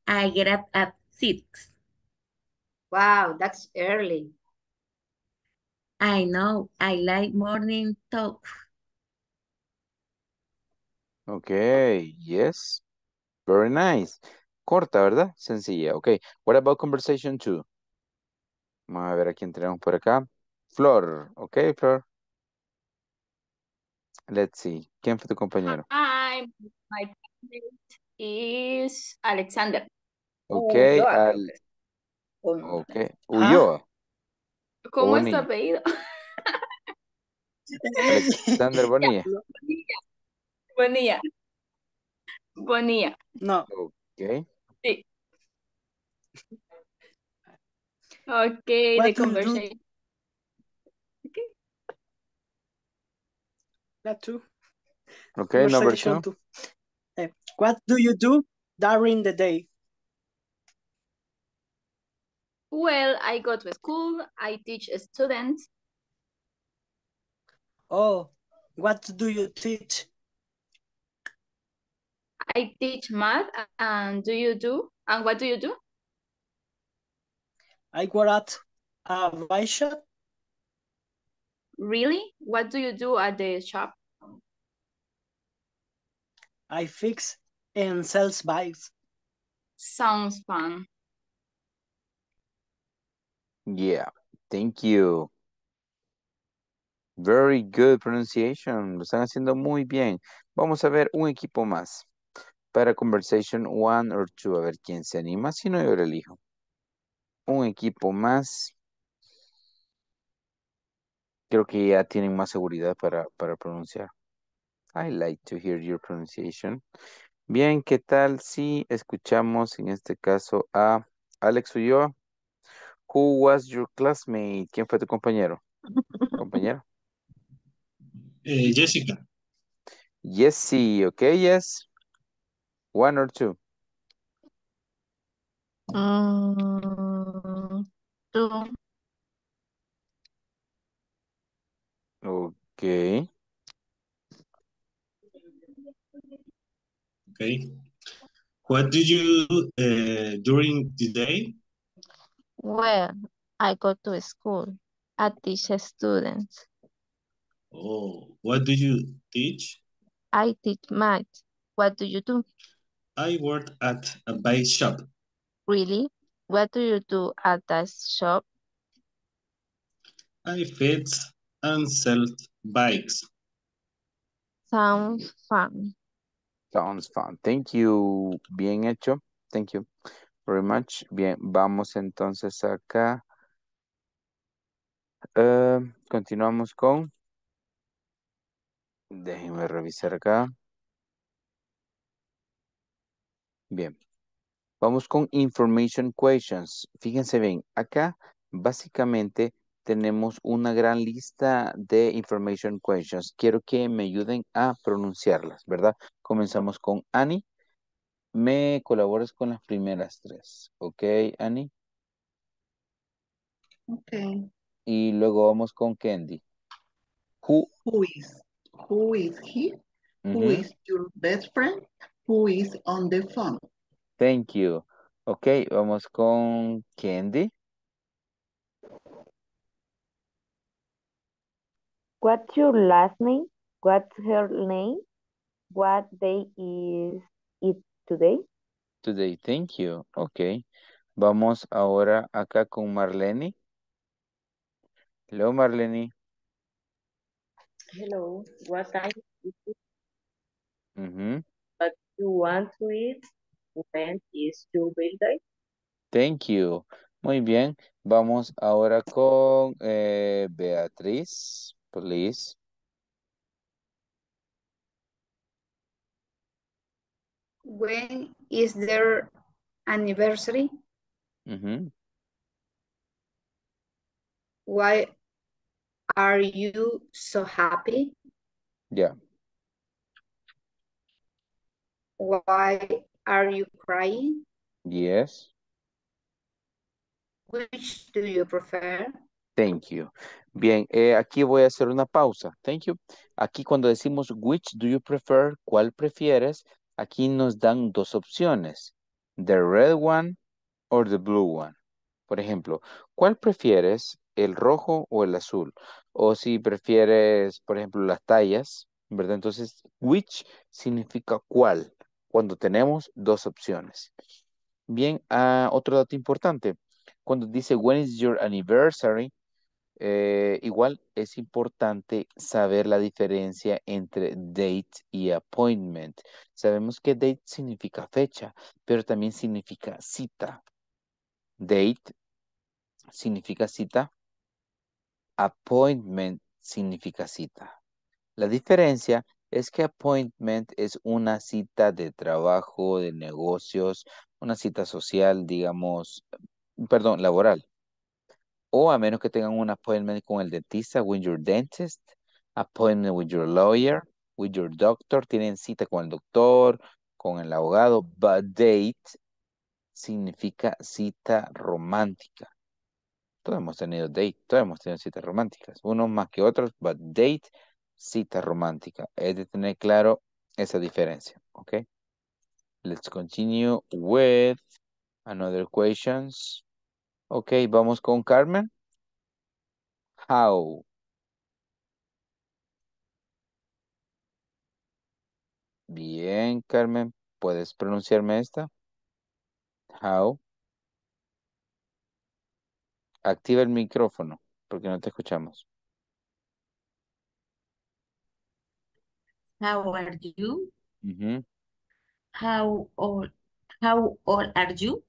I get up at six. Wow, that's early. I know I like morning talk. Okay, yes. Very nice. Corta, ¿verdad? Sencilla. Okay. What about conversation two? Vamos a ver a quién tenemos por acá. Flor. Okay, Flor. Let's see. ¿Quién fue tu compañero? Hi, my name is Alexander. Okay, Ulloa, al... Okay. Ulloa. ¿Cómo es tu Bonilla. apellido? Alexander Bonilla. Bonilla. Bonilla. No. Okay. Sí. Okay, What the conversation. That too. Okay, number two. two. Eh, what do you do during the day? Well, I go to school, I teach students. Oh, what do you teach? I teach math, and do you do? And what do you do? I work at a bike shop. Really? What do you do at the shop? I fix and sells bikes. Sounds fun. Yeah. Thank you. Very good pronunciation. Lo están haciendo muy bien. Vamos a ver un equipo más para conversation one or two. A ver quién se anima. Si no, yo lo elijo. Un equipo más. Creo que ya tienen más seguridad para, para pronunciar. I like to hear your pronunciation. Bien, ¿qué tal si escuchamos en este caso a Alex Ulloa? Who was your classmate? ¿Quién fue tu compañero? ¿Compañero? Eh, Jessica. Yes, sí, okay, yes. One or two. Mm, two. Okay. Okay. What did you uh, during the day? Well, I go to school. I teach students. Oh, what do you teach? I teach math. What do you do? I work at a bike shop. Really? What do you do at that shop? I fix and sell bikes. Sounds fun. Sounds fun. Thank you. Bien hecho. Thank you very much. Bien, vamos entonces acá. Eh, continuamos con. Déjenme revisar acá. Bien. Vamos con information questions. Fíjense bien, acá básicamente tenemos una gran lista de information questions. Quiero que me ayuden a pronunciarlas, ¿verdad? Comenzamos con Annie. Me colabores con las primeras tres. ¿Ok, Annie? Okay. Y luego vamos con Candy. Who, Who is who is he? Who Ujú. is your best friend? Who is on the phone? Thank you. Ok, vamos con Candy. What's your last name? What's her name? What day is eat today? Today, thank you. Ok. Vamos ahora acá con Marlene. Hello, Marlene. Hello, what time is it? Ujú. What you want to eat? When is your birthday? Thank you. Muy bien. Vamos ahora con eh, Beatriz, please. When is their anniversary? Ujú. Why are you so happy? Yeah. Why are you crying? Yes. Which do you prefer? Thank you. Bien, eh, aquí voy a hacer una pausa. Thank you. Aquí cuando decimos which do you prefer, ¿cuál prefieres? Aquí nos dan dos opciones. The red one or the blue one. Por ejemplo, ¿cuál prefieres? ¿El rojo o el azul? O si prefieres, por ejemplo, las tallas, ¿verdad? Entonces, which significa cuál, cuando tenemos dos opciones. Bien, ah, otro dato importante. Cuando dice when is your anniversary, eh, igual es importante saber la diferencia entre date y appointment. Sabemos que date significa fecha, pero también significa cita. Date significa cita. Appointment significa cita. La diferencia es que appointment es una cita de trabajo, de negocios, una cita social, digamos, perdón, laboral. O a menos que tengan un appointment con el dentista, with your dentist, appointment with your lawyer, with your doctor, tienen cita con el doctor, con el abogado, but date significa cita romántica. Todos hemos tenido date, todos hemos tenido citas románticas, unos más que otros, but date, cita romántica. Es de tener claro esa diferencia, ¿ok? Let's continue with another questions. Ok, vamos con Carmen. How? Bien, Carmen. ¿Puedes pronunciarme esta? How? Activa el micrófono, porque no te escuchamos. How are you? How old, how old are you?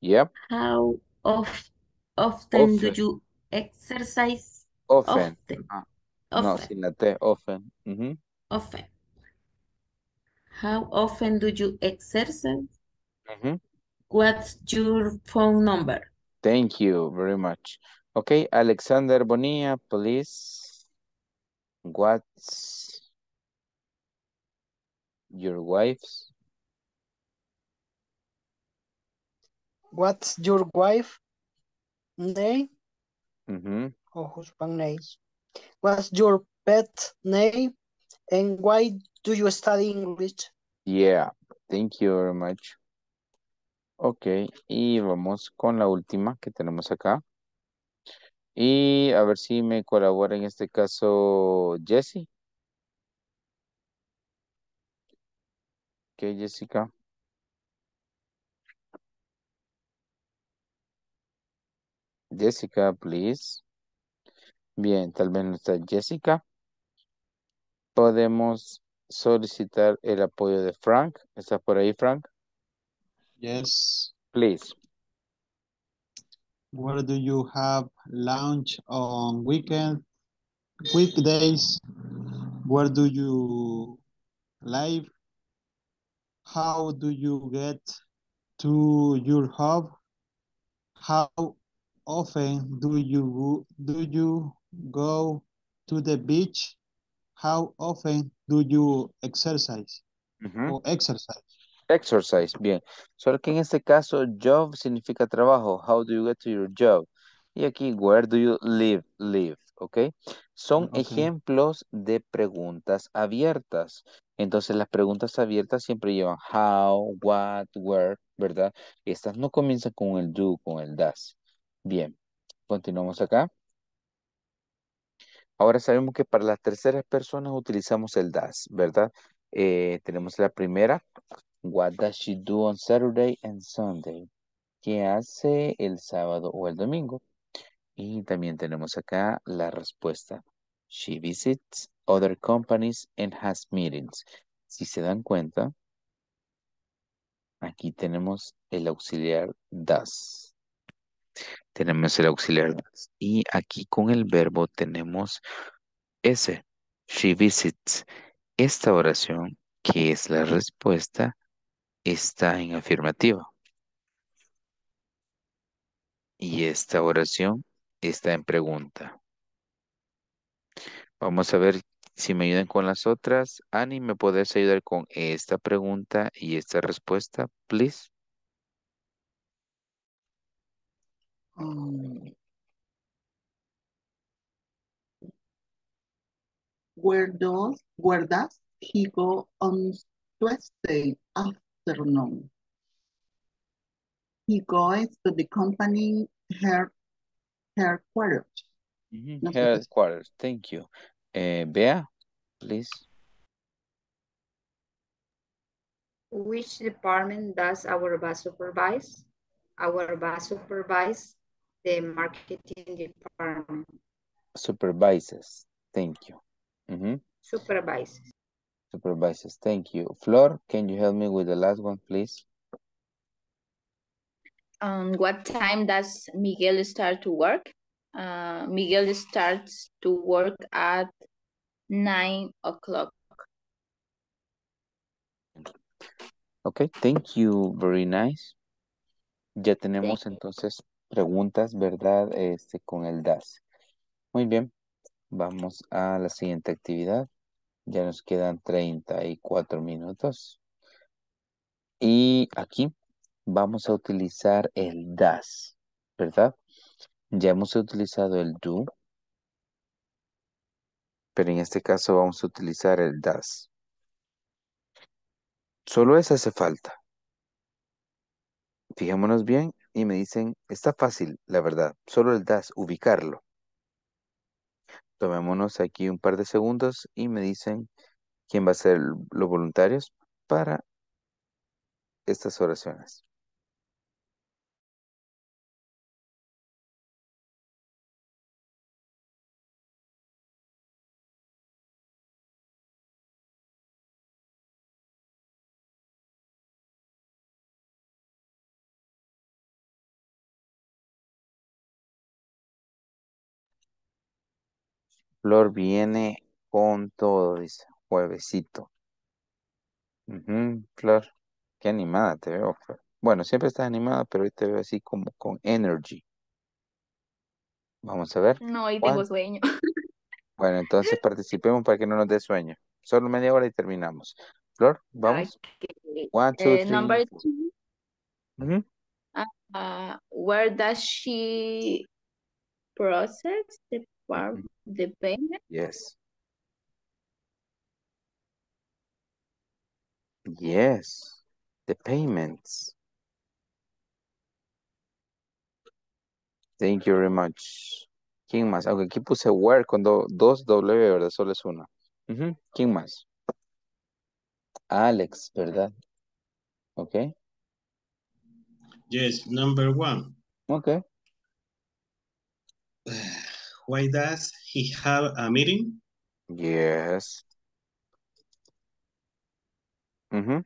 Yep, How of, often do you exercise? often. Often, Ah, no, sin la T, often. Ujú. often. How often do you exercise? Ujú. What's your phone number? Thank you very much. Okay, Alexander Bonilla, please. What's your wife's? What's your wife name? Ujú. Or husband name? What's your pet name? And why do you study English? Yeah, thank you very much. Ok, y vamos con la última que tenemos acá. Y a ver si me colabora en este caso Jessie. Ok, Jessica. Jessica, please. Bien, tal vez no está Jessica. Podemos solicitar el apoyo de Frank. ¿Está por ahí, Frank? Yes. Please. Where do you have lunch on weekend, weekdays? Where do you live? How do you get to your hub? How often do you do you go to the beach? How often do you exercise or exercise? Exercise, bien. Solo que en este caso, job significa trabajo. How do you get to your job? Y aquí, where do you live? Live, ¿ok? Son Okay. ejemplos de preguntas abiertas. Entonces, las preguntas abiertas siempre llevan how, what, where, ¿verdad? Estas no comienzan con el do, con el does. Bien, continuamos acá. Ahora sabemos que para las terceras personas utilizamos el das, ¿verdad? Eh, tenemos la primera, What does she do on Saturday and Sunday? ¿Qué hace el sábado o el domingo? Y también tenemos acá la respuesta. She visits other companies and has meetings. Si se dan cuenta, aquí tenemos el auxiliar does. Tenemos el auxiliar. Y aquí con el verbo tenemos ese. She visits. Esta oración, que es la respuesta, está en afirmativa. Y esta oración está en pregunta. Vamos a ver si me ayudan con las otras. Annie, ¿me puedes ayudar con esta pregunta y esta respuesta, please? Um, where does where does he go on Tuesday afternoon? He goes to the company her headquarters. No sé qué es. Headquarters, thank you. Eh, Bea, please. Which department does our boss supervise? Our boss supervise the marketing department. Supervisors, thank you. Mhm, Supervisors. Supervises, thank you. Flor, can you help me with the last one, please? Um, what time does Miguel start to work? Uh, Miguel starts to work at nine o'clock. Okay, thank you, very nice. Ya tenemos entonces preguntas, ¿verdad? Este, con el DAS. Muy bien, vamos a la siguiente actividad. Ya nos quedan 34 minutos. Y aquí vamos a utilizar el DAS, ¿verdad? Ya hemos utilizado el do, pero en este caso vamos a utilizar el DAS. Solo eso hace falta. Fijémonos bien y me dicen, está fácil, la verdad, solo el DAS, ubicarlo. Tomémonos aquí un par de segundos y me dicen quién va a ser los voluntarios para estas oraciones. Flor viene con todo, dice, juevesito. Flor, qué animada te veo, Flor. Bueno, siempre estás animada, pero hoy te veo así como con energy. Vamos a ver. No, hoy tengo sueño. Bueno, entonces participemos para que no nos dé sueño. Solo media hora y terminamos. Flor, vamos. Okay. One, two, Uh, three, number two, Ujú. uh, where does she process the the payment? Yes. Yes. The payments. Thank you very much. ¿Quién más? Aunque aquí puse where con do- dos W, ¿verdad? Solo es una. Ujú. ¿Quién más? Alex, ¿verdad? Ok. Yes, number one. Ok. Why does he have a meeting? Yes. Ujú.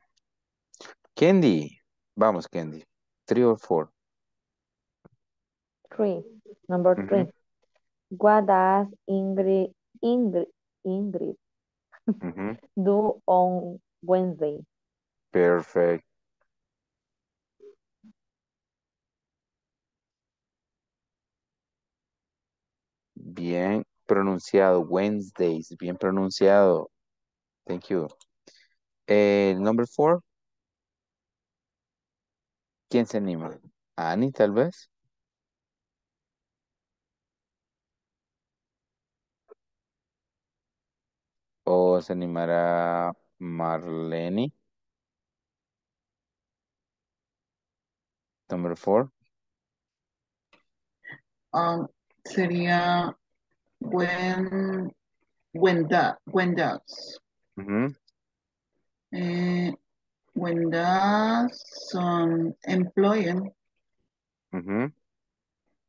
Candy. Vamos, Candy. Three or four. Three. Number Ujú. three. What does Ingrid Ingrid Ingrid Ujú. do on Wednesday? Perfect. Bien pronunciado. Wednesdays. Bien pronunciado. Thank you. Eh, number four. ¿Quién se anima? Annie, tal vez. ¿O se animará Marlene? Number four. Um, sería when when that when does Ujú. eh, When does some employee,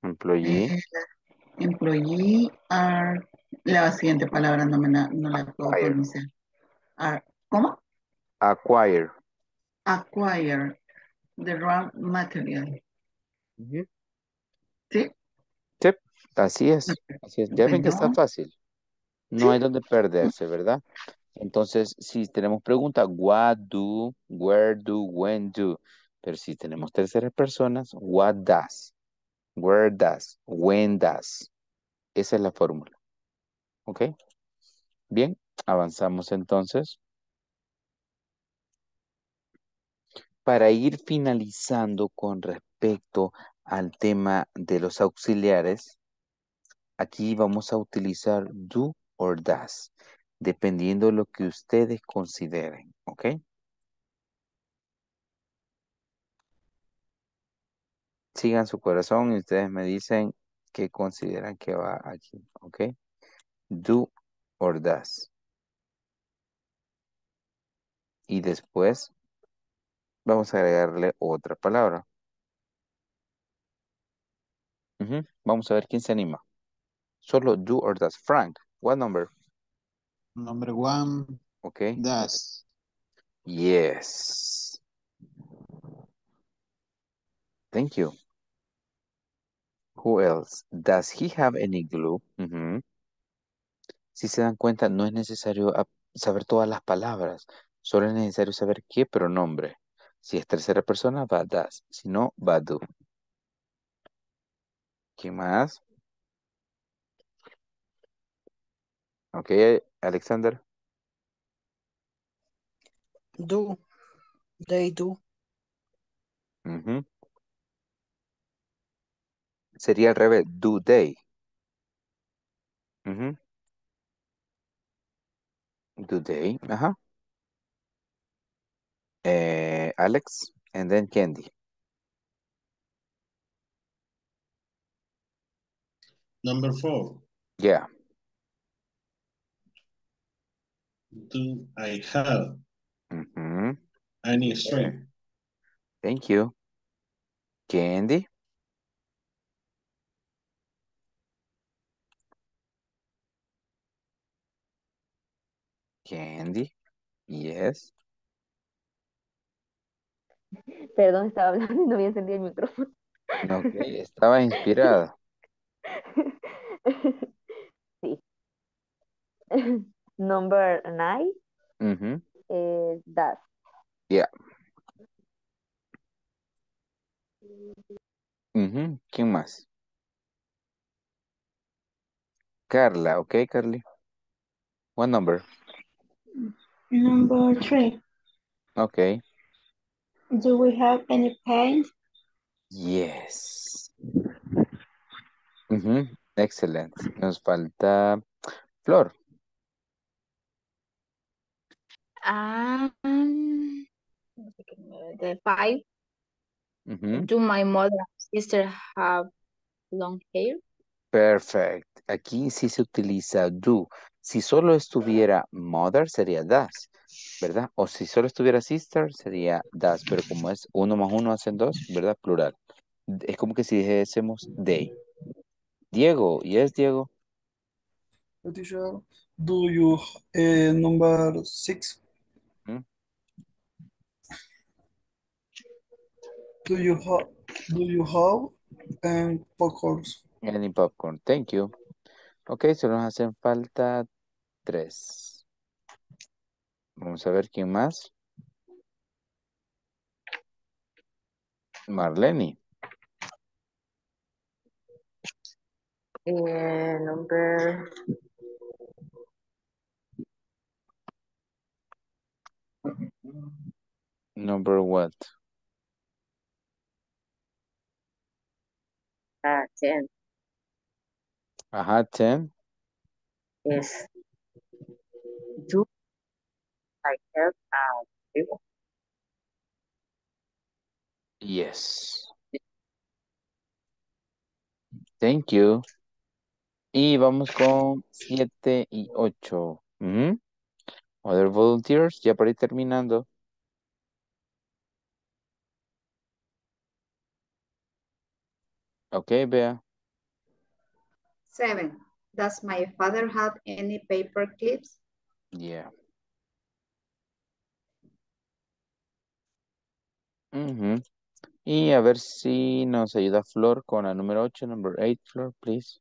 eh, employee are, la siguiente palabra no, me la, no la puedo Acquire. pronunciar. Are, ¿Cómo? Acquire. Acquire the raw material. Sí, así es. Así es. Ya ven que está fácil. No hay donde perderse, ¿verdad? Entonces, si tenemos pregunta, what do, where do, when do. Pero si tenemos terceras personas, what does, where does, when does. Esa es la fórmula. ¿Ok? Bien, avanzamos entonces. Para ir finalizando con respecto al tema de los auxiliares, aquí vamos a utilizar do or does, dependiendo de lo que ustedes consideren, ¿ok? Sigan su corazón y ustedes me dicen qué consideran que va aquí, ¿ok? Do or does. Y después vamos a agregarle otra palabra. Vamos a ver quién se anima. Solo do or does. Frank, what number? Number one, Okay. does. Yes. Thank you. Who else? Does he have any glue? Si se dan cuenta, no es necesario saber todas las palabras. Solo es necesario saber qué pronombre. Si es tercera persona, va does. Si no, va do. ¿Quién más? Ok, Alexander. Do. They do. Ujú. Sería al revés. Do they. Ujú. Do they. Ajá. Eh, Alex. And then Candy. Number four, Yeah. Do I have Ujú. any strength? Thank you. Candy. Candy. Yes. Perdón, estaba hablando y no había encendido el micrófono. Ok, estaba inspirada. Sí. Number nine Ujú. is does. Yeah. Ujú. ¿Quién más? Carla, ok, Carly. What number? Number three. Ok. Do we have any paint? Yes. Ujú. Excellent. Nos falta Flor. Um, the five. Do my mother and sister have long hair? Perfect. Aquí sí se utiliza do. Si solo estuviera mother sería does, ¿verdad? O si solo estuviera sister sería does, pero como es uno más uno hacen dos, ¿verdad? Plural. Es como que si dijésemos they. Diego, yes, Diego. Uh, Teacher, do you uh, number six? Mm. Do you have do you have and popcorns? Any popcorn. Thank you. Ok, solo nos hacen falta tres. Vamos a ver quién más. Marlene. Eh, number Number what? Uh, 10 Ajá, ten. is do I have a? Yes. Thank you. Y vamos con siete y ocho. Ujú. Other volunteers, ya para ir terminando. Ok, Bea. Seven. Does my father have any paper clips? Yeah. Y a ver si nos ayuda Flor con la número 8, number 8, Flor, please.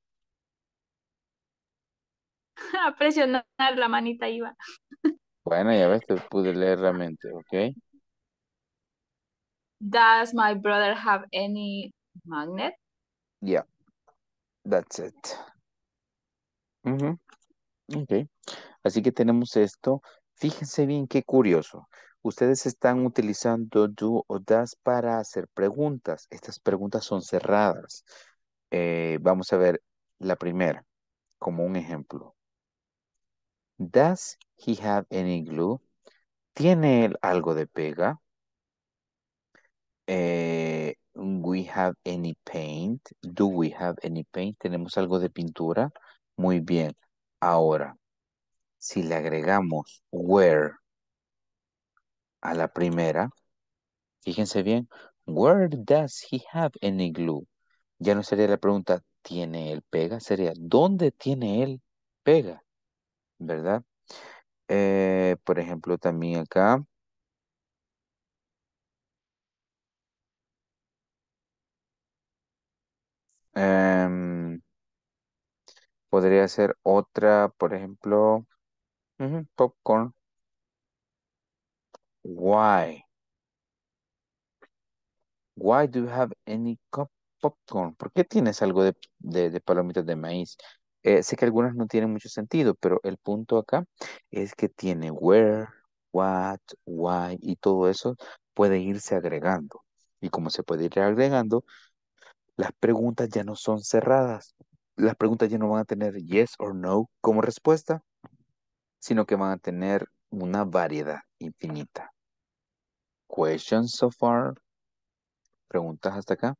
A presionar la manita iba. Bueno, ya ves, te pude leer la mente, ¿ok? Does my brother have any magnet? Yeah, that's it. Ok, así que tenemos esto. Fíjense bien qué curioso. Ustedes están utilizando do o does para hacer preguntas. Estas preguntas son cerradas. Eh, vamos a ver la primera como un ejemplo. Does he have any glue? ¿Tiene él algo de pega? Eh, we have any paint? Do we have any paint? ¿Tenemos algo de pintura? Muy bien. Ahora, si le agregamos where a la primera, fíjense bien, where does he have any glue? Ya no sería la pregunta, ¿tiene él pega? Sería, ¿dónde tiene él pega? ¿Verdad? Eh, por ejemplo, también acá. Em, podría ser otra, por ejemplo, popcorn. Why? Why do you have any popcorn? ¿Por qué tienes algo de, de- de palomitas de maíz? Eh, sé que algunas no tienen mucho sentido, pero el punto acá es que tiene where, what, why y todo eso puede irse agregando. Y como se puede ir agregando, las preguntas ya no son cerradas. Las preguntas ya no van a tener yes or no como respuesta, sino que van a tener una variedad infinita. Questions so far? ¿Preguntas hasta acá?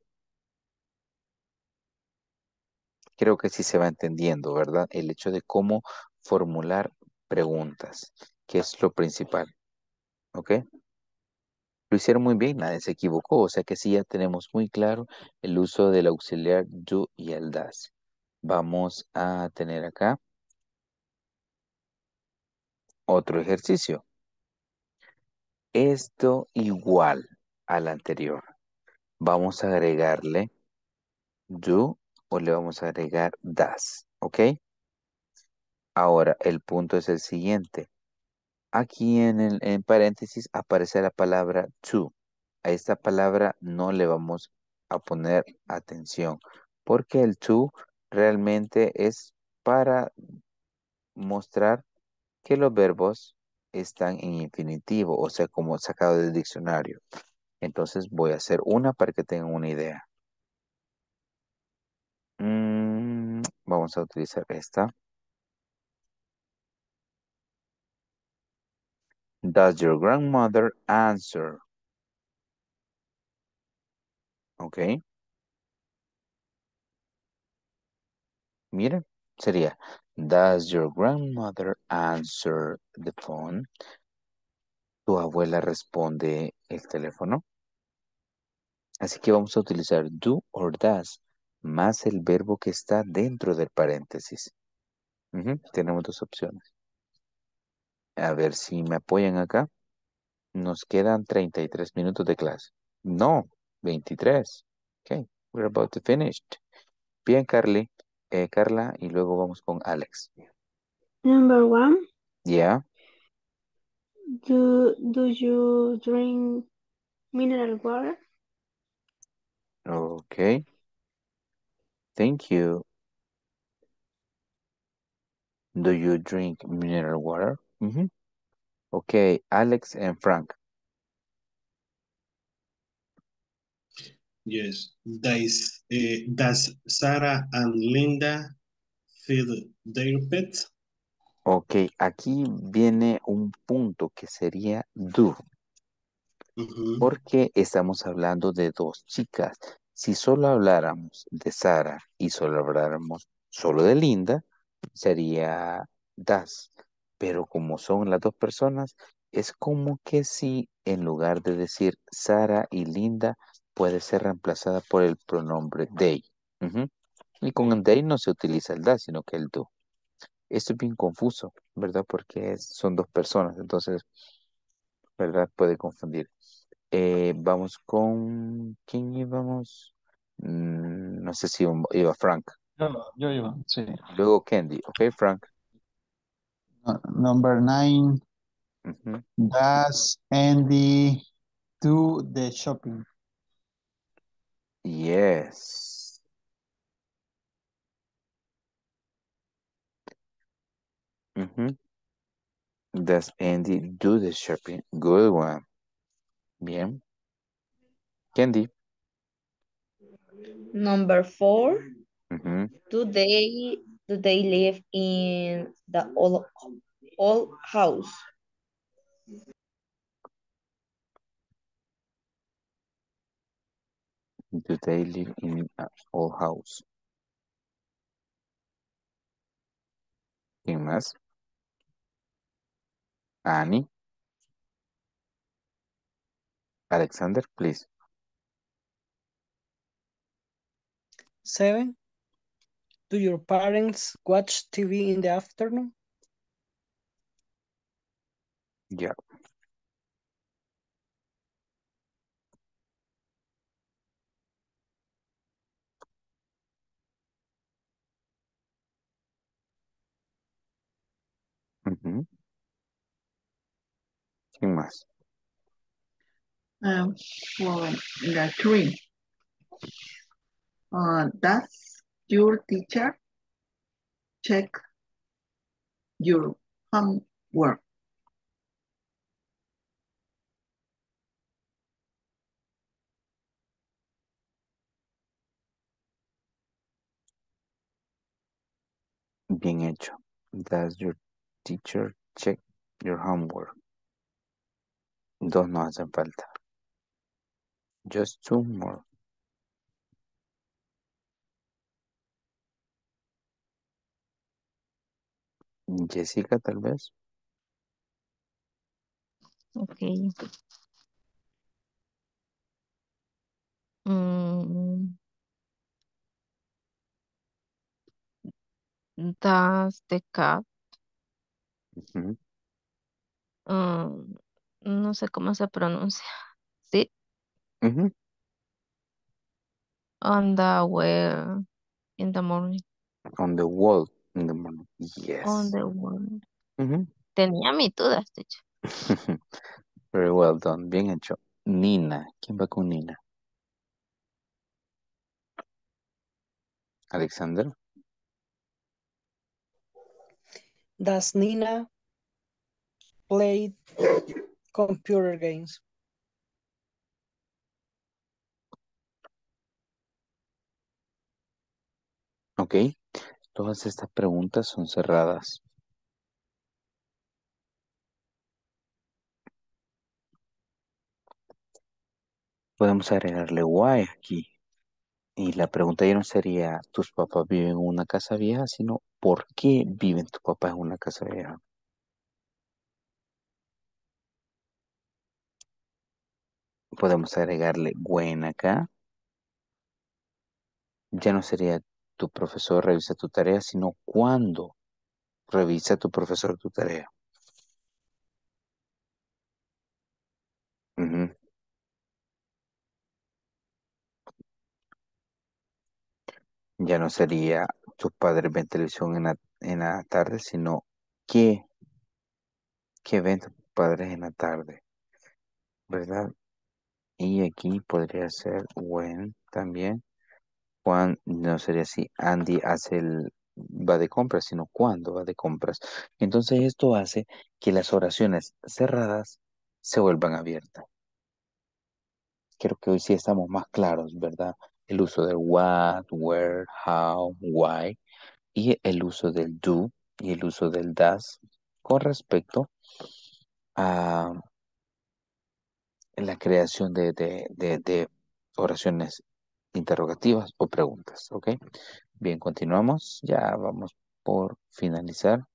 Creo que sí se va entendiendo, ¿verdad? El hecho de cómo formular preguntas, que es lo principal. ¿Ok? Lo hicieron muy bien, nadie se equivocó, o sea que sí ya tenemos muy claro el uso del auxiliar do y el das. Vamos a tener acá otro ejercicio. Esto igual al anterior. Vamos a agregarle do o le vamos a agregar das, ¿ok? Ahora, el punto es el siguiente. Aquí en, el, en paréntesis aparece la palabra to. A esta palabra no le vamos a poner atención porque el to realmente es para mostrar que los verbos están en infinitivo, o sea, como sacado del diccionario. Entonces voy a hacer una para que tengan una idea. Mm, vamos a utilizar esta. Does your grandmother answer? Ok. Miren, sería, Does your grandmother answer the phone? ¿Tu abuela responde el teléfono? Así que vamos a utilizar do or does más el verbo que está dentro del paréntesis. Tenemos dos opciones. A ver si me apoyan acá. Nos quedan 33 minutos de clase. No, 23. Ok, we're about to finish. Bien, Carly, eh, Carla, y luego vamos con Alex. Number one, Yeah, do, do you drink mineral water? okay. Thank you. Do you drink mineral water? Mhm. Okay, Alex and Frank. Yes. Does, eh, does Sarah and Linda feed their pets? Ok, aquí viene un punto que sería do, porque estamos hablando de dos chicas. Si solo habláramos de Sara y solo habláramos solo de Linda, sería das. Pero como son las dos personas, es como que si en lugar de decir Sara y Linda, puede ser reemplazada por el pronombre they. Y con el they no se utiliza el da, sino que el do. Esto es bien confuso, ¿verdad? Porque son dos personas, entonces, ¿verdad? Puede confundir. Eh, vamos con... ¿Quién íbamos? Mm, no sé si iba iba Frank. Yo, yo iba, sí. Luego Candy. Ok, Frank. No- Number nine, Ujú. does Andy do the shopping? Yes. Ujú. Does Andy do the shopping? Good one. Bien. Candy. Number four, Ujú. do they do they live in the old old house? Do they live in an old house? ¿Quién más? Annie. Alexander, please. Seven. Do your parents watch TV in the afternoon? Ya. Ujú. ¿Quién más? Um, well, the three. Uh, does your teacher check your homework? Bien hecho. Does your teacher check your homework? Dos no hacen falta. Just two more. Jessica, tal vez. Ok. Mm, does the cat, Ujú. mm, no sé cómo se pronuncia, sit Ujú. on the well in the morning, On the wall in the morning. on Yes. the wall. Ujú. Tenía mis dudas, de hecho. Very well done. Bien hecho. Nina. ¿Quién va con Nina? Alexander. Does Nina play computer games? Ok. Todas estas preguntas son cerradas. Podemos agregarle why aquí. Y la pregunta ya no sería, ¿tus papás viven en una casa vieja? Sino, ¿por qué viven tus papás en una casa vieja? Podemos agregarle when acá. Ya no sería tu profesor revisa tu tarea, sino cuándo revisa tu profesor tu tarea. Ya no sería tus padres ven televisión en la, en la tarde, sino qué, qué ven tus padres en la tarde, ¿verdad? Y aquí podría ser when también. Juan no sería así. Andy hace el va de compras, sino cuándo va de compras. Entonces esto hace que las oraciones cerradas se vuelvan abiertas. Creo que hoy sí estamos más claros, ¿verdad? El uso del what, where, how, why y el uso del do y el uso del does con respecto a la creación de, de, de, de oraciones interrogativas o preguntas, ¿ok? Bien, continuamos. Ya vamos por finalizar.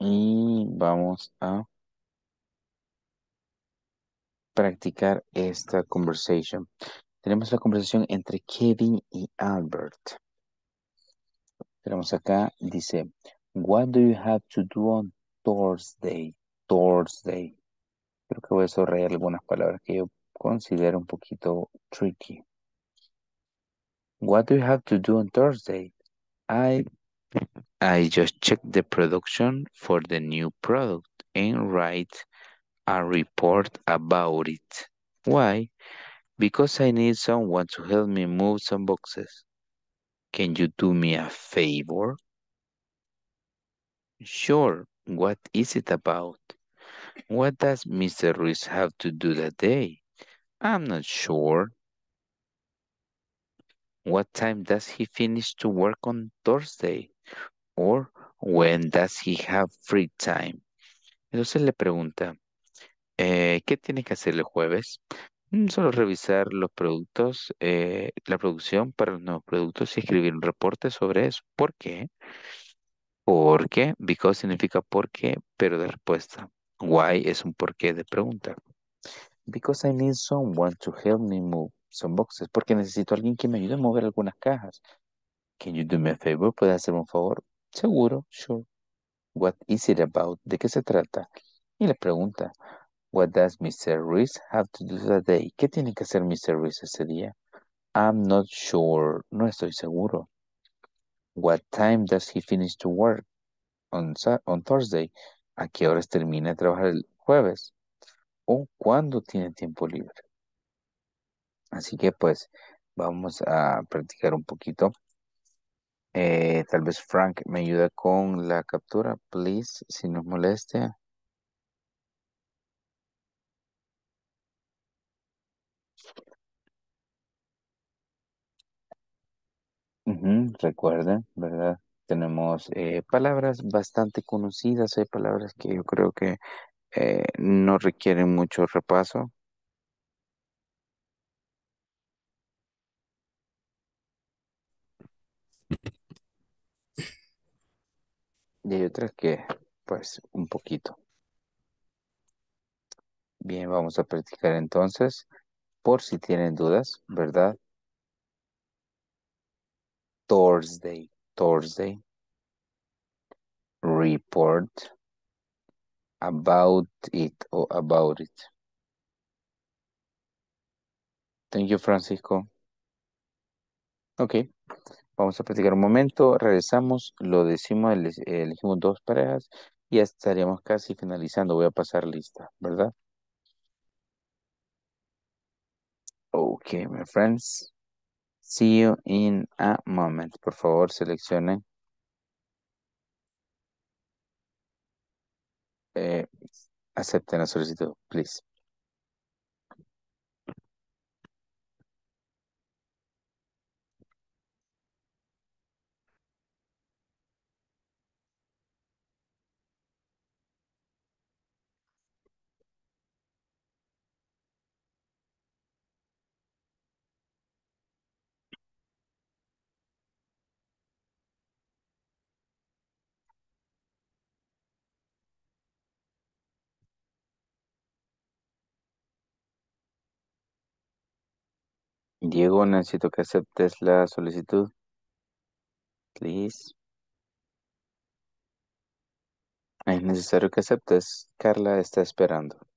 Y vamos a practicar esta conversation. Tenemos la conversación entre Kevin y Albert. Tenemos acá, dice, What do you have to do on Thursday? Thursday. Creo que voy a subrayar algunas palabras que yo considero un poquito tricky. What do you have to do on Thursday? I I just check the production for the new product and write a report about it. Why? Because I need someone to help me move some boxes. Can you do me a favor? Sure. What is it about? What does Mr. Ruiz have to do that day? I'm not sure. What time does he finish to work on Thursday? Or when does he have free time? Entonces le pregunta, eh, ¿qué tiene que hacer el jueves? Mm, Solo revisar los productos, eh, la producción para los nuevos productos y escribir un reporte sobre eso. ¿Por qué? ¿Por qué? Because significa por qué, pero de respuesta. Why es un por qué de pregunta. Because I need someone to help me move some boxes. Porque necesito alguien que me ayude a mover algunas cajas. Can you do me a favor? ¿Puedes hacerme un favor? Seguro, sure. What is it about? ¿De qué se trata? Y le pregunta, What does Mr. Reese have to do that day? ¿Qué tiene que hacer Mr. Reese ese día? I'm not sure. No estoy seguro. What time does he finish to work on, on Thursday? ¿A qué horas termina de trabajar el jueves? ¿O cuándo tiene tiempo libre? Así que pues vamos a practicar un poquito. Eh, tal vez Frank me ayuda con la captura, please, si nos molestia. Recuerden, ¿verdad? Tenemos eh, palabras bastante conocidas, hay palabras que yo creo que eh, no requieren mucho repaso. Y hay otras que, pues, un poquito. Bien, vamos a practicar entonces, por si tienen dudas, ¿verdad? Thursday, Thursday. Report about it o about it. Thank you, Francisco. Ok, vamos a practicar un momento, regresamos, lo decimos, ele- elegimos dos parejas y ya estaríamos casi finalizando. Voy a pasar lista, ¿verdad? Ok, my friends. See you in a moment. Por favor, seleccionen. eh, acepten la solicitud, please. Diego, necesito que aceptes la solicitud, please. Es necesario que aceptes. Carla está esperando.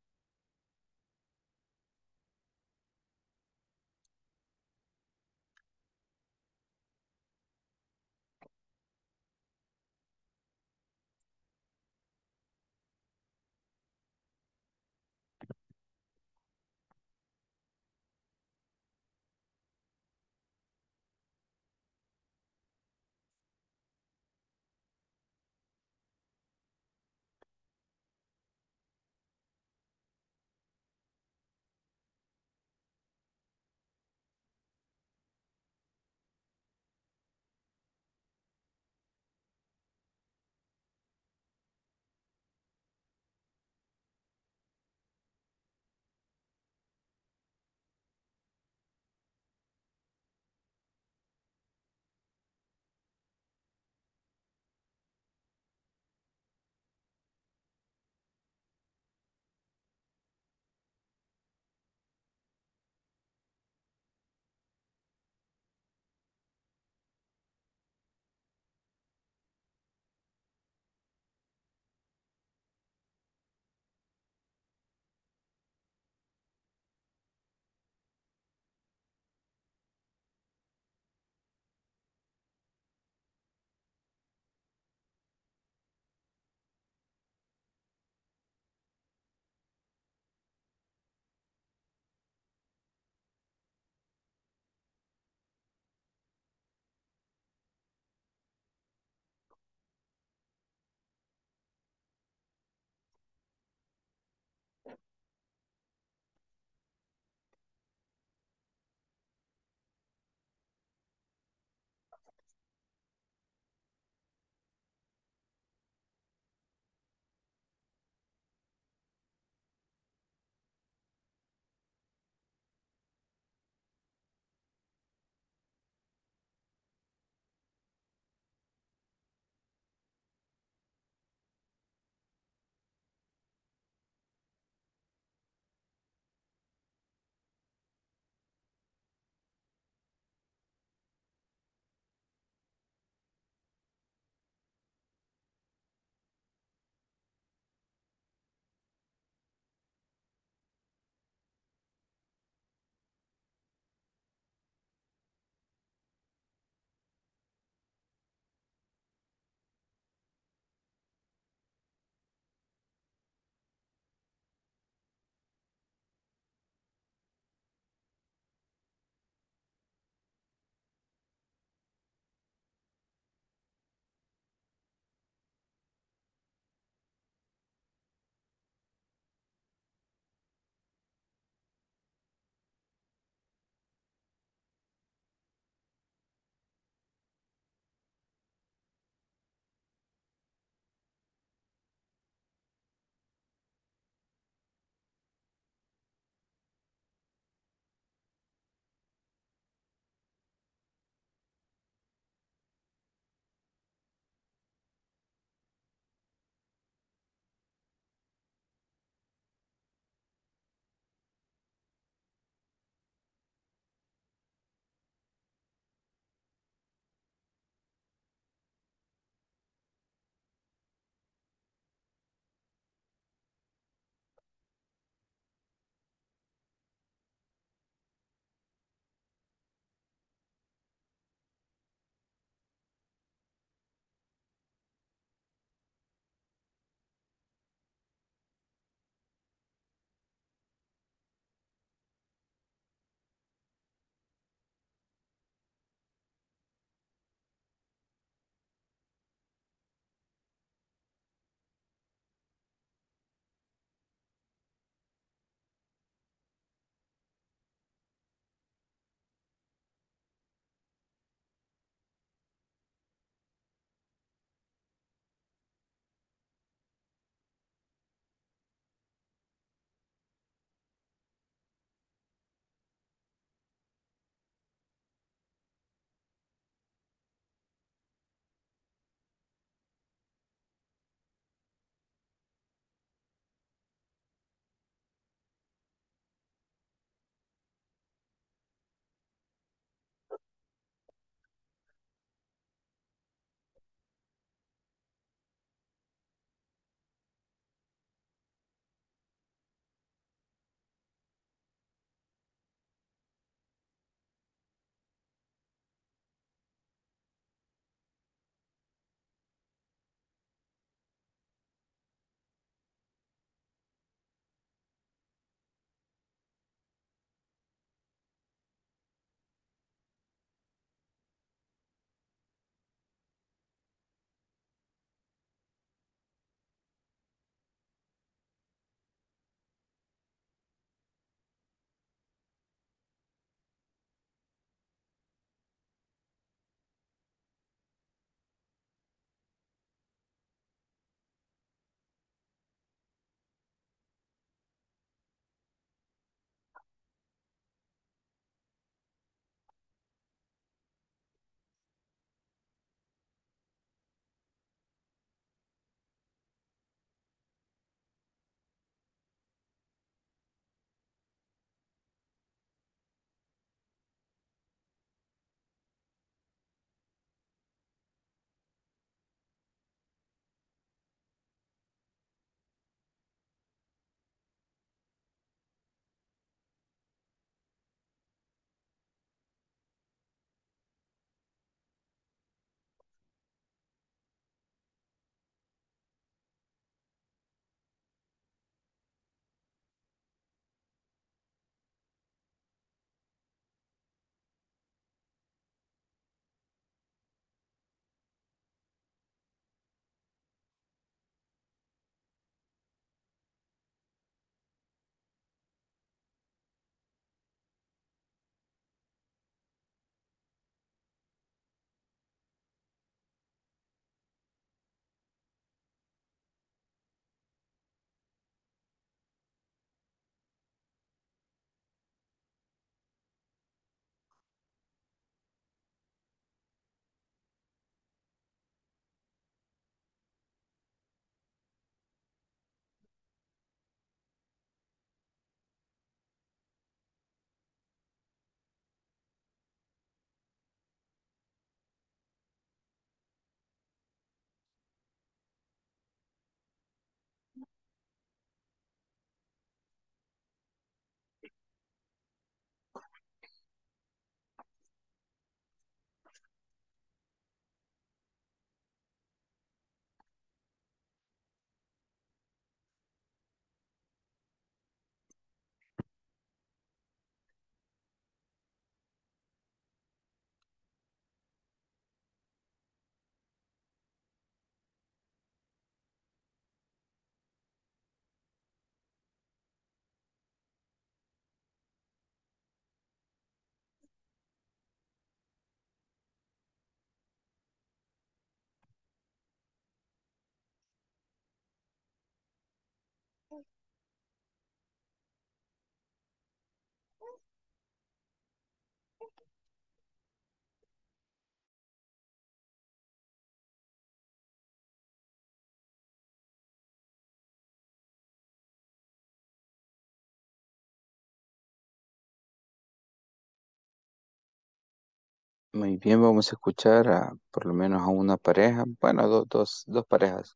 Muy bien, vamos a escuchar a por lo menos a una pareja, bueno, do- dos, dos parejas,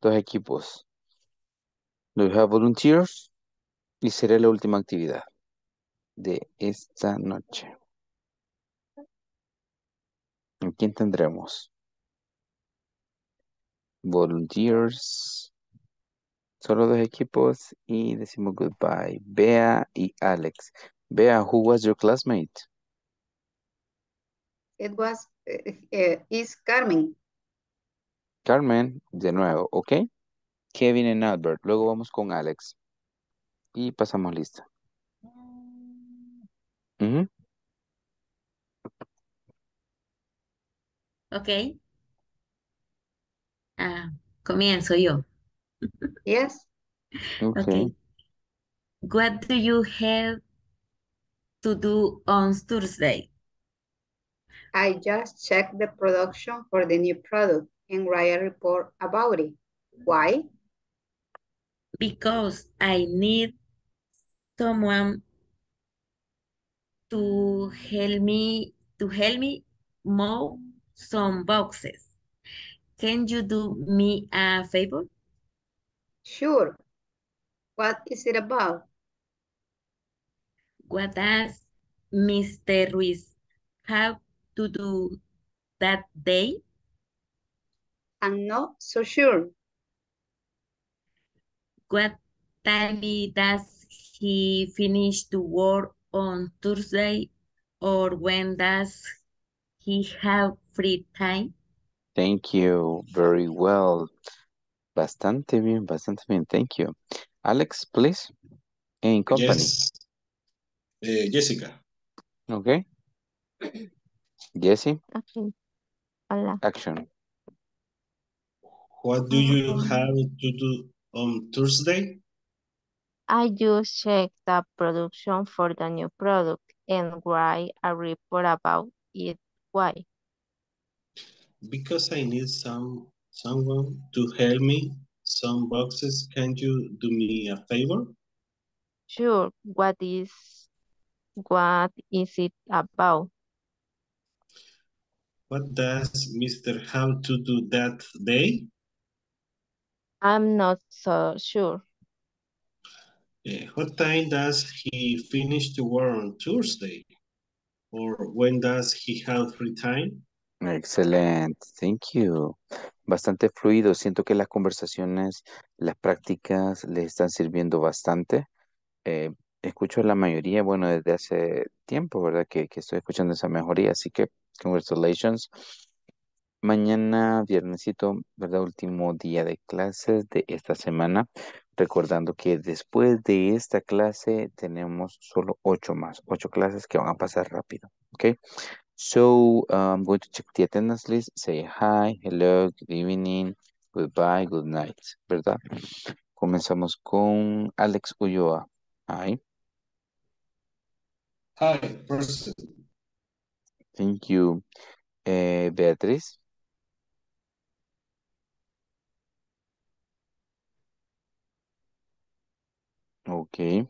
dos equipos. Do you have volunteers? Y será la última actividad de esta noche. ¿A quién tendremos? Volunteers. Solo dos equipos y decimos goodbye. Bea y Alex. Bea, who was your classmate? It was, uh, uh, is Carmen. Carmen, de nuevo, ¿ok? Kevin y Albert. Luego vamos con Alex. Y pasamos lista. Ok. Ah, comienzo yo. Yes, Ok. Okay. What do you have to do on Thursday? I just checked the production for the new product and write a report about it. Why? Because I need someone to help me to help me move some boxes. Can you do me a favor? Sure. What is it about? What does Mr. Ruiz have to do that day? I'm not so sure. What time does he finish to work on Thursday? Or when does he have free time? Thank you. Very well. Bastante bien, bastante bien. Thank you. Alex, please. In company. Yes. Eh, Jessica. Okay. Jesse, Okay. Hola. action. What do you Um, have to do on Thursday? I just checked the production for the new product and write a report about it. Why? Because I need some someone to help me some boxes. Can you do me a favor? Sure. What is what is it about? What does Mr. have to do that day? I'm not so sure. Eh, what time does he finish to work on Thursday? Or when does he have free time? Excelente. Thank you. Bastante fluido. Siento que las conversaciones, las prácticas les están sirviendo bastante. Eh, escucho la mayoría, bueno, desde hace tiempo, ¿verdad? Que, que estoy escuchando esa mejoría. Así que, congratulations. Mañana, viernesito, ¿verdad? Último día de clases de esta semana. Recordando que después de esta clase tenemos solo ocho más, ocho clases que van a pasar rápido, ¿ok? So, I'm going to check the attendance list, say hi, hello, good evening, goodbye, good night, ¿verdad? Comenzamos con Alex Ulloa. Hi, Hi, person. Thank you. Eh, Beatriz, ok,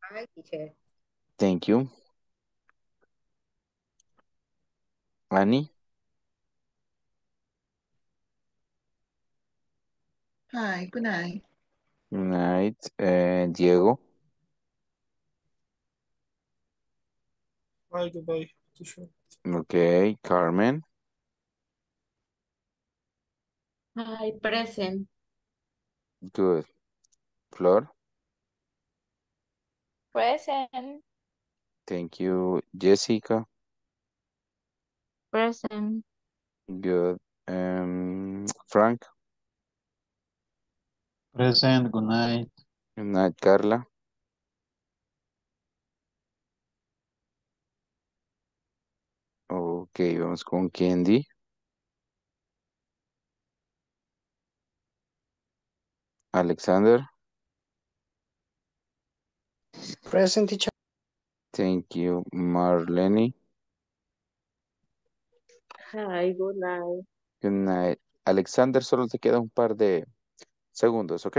Hi, teacher. thank you. Annie, Hi, good night. good night. Eh, Diego, Bye, goodbye, teacher. ok, Carmen, Hi, present. good. Flor, Present. thank you. Jessica, Present. good. Um, Frank, Present, good night. good night. Carla, ok, vamos con Candy. Alexander, Present teacher. Thank you, Marlene. Hi, good night. Good night. Alexander, solo te queda un par de segundos, ¿ok?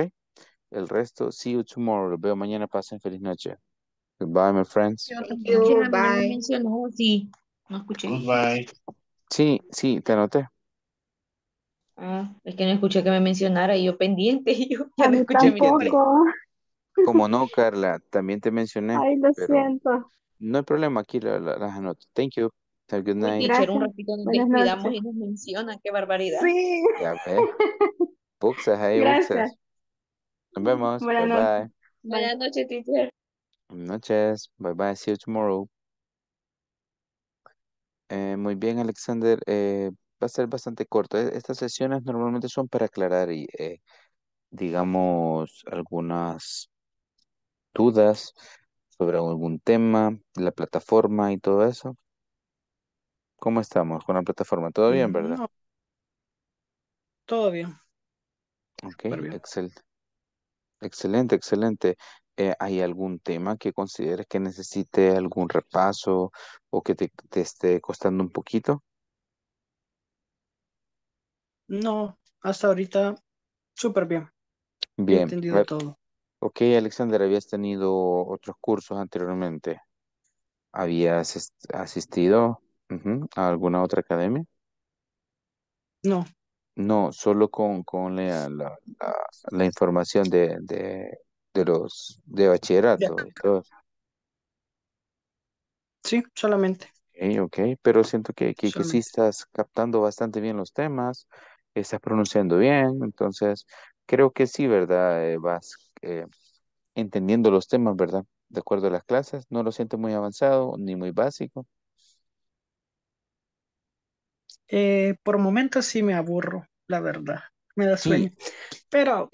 El resto, see you tomorrow. Veo mañana. Pasen feliz noche. Goodbye, my friends. Thank No escuché. Goodbye. Sí, sí, te anoté. Ah, es que no escuché que me mencionara y yo pendiente y yo ya no escuché tampoco. Como no, Carla, también te mencioné, Ay, lo pero siento. no hay problema, aquí la- la- las anoto. Thank you. Have a good night. teacher, un ratito nos Buenas descuidamos noches. y nos menciona, qué barbaridad. Sí. Ya ves. Buxas ahí, Gracias. buxas. Nos vemos. Buenas Bye noches. bye. Buenas noches, teacher. Buenas noches. Bye bye. See you tomorrow. Eh, muy bien, Alexander. Eh, va a ser bastante corto. E- Estas sesiones normalmente son para aclarar y, eh, digamos, algunas dudas sobre algún tema, la plataforma y todo eso. ¿Cómo estamos con la plataforma? ¿Todo bien, verdad? No, todo bien. Ok, Súper bien. excel- excelente, excelente. Eh, ¿hay algún tema que consideres que necesite algún repaso o que te, te esté costando un poquito? No, hasta ahorita súper bien. He Bien. entendido todo. Ok, Alexander, ¿habías tenido otros cursos anteriormente? ¿Habías asistido ujú, a alguna otra academia? No, No, solo con, con la, la, la- la información de, de, de los de bachillerato y todo. Sí, solamente, Ok, ok, pero siento que, que, que sí estás captando bastante bien los temas, estás pronunciando bien, entonces creo que sí, ¿verdad? Eh, vas eh, entendiendo los temas, ¿verdad? De acuerdo a las clases, no lo siento muy avanzado ni muy básico. Eh, por momentos sí me aburro, la verdad. Me da Sí, sueño. Pero.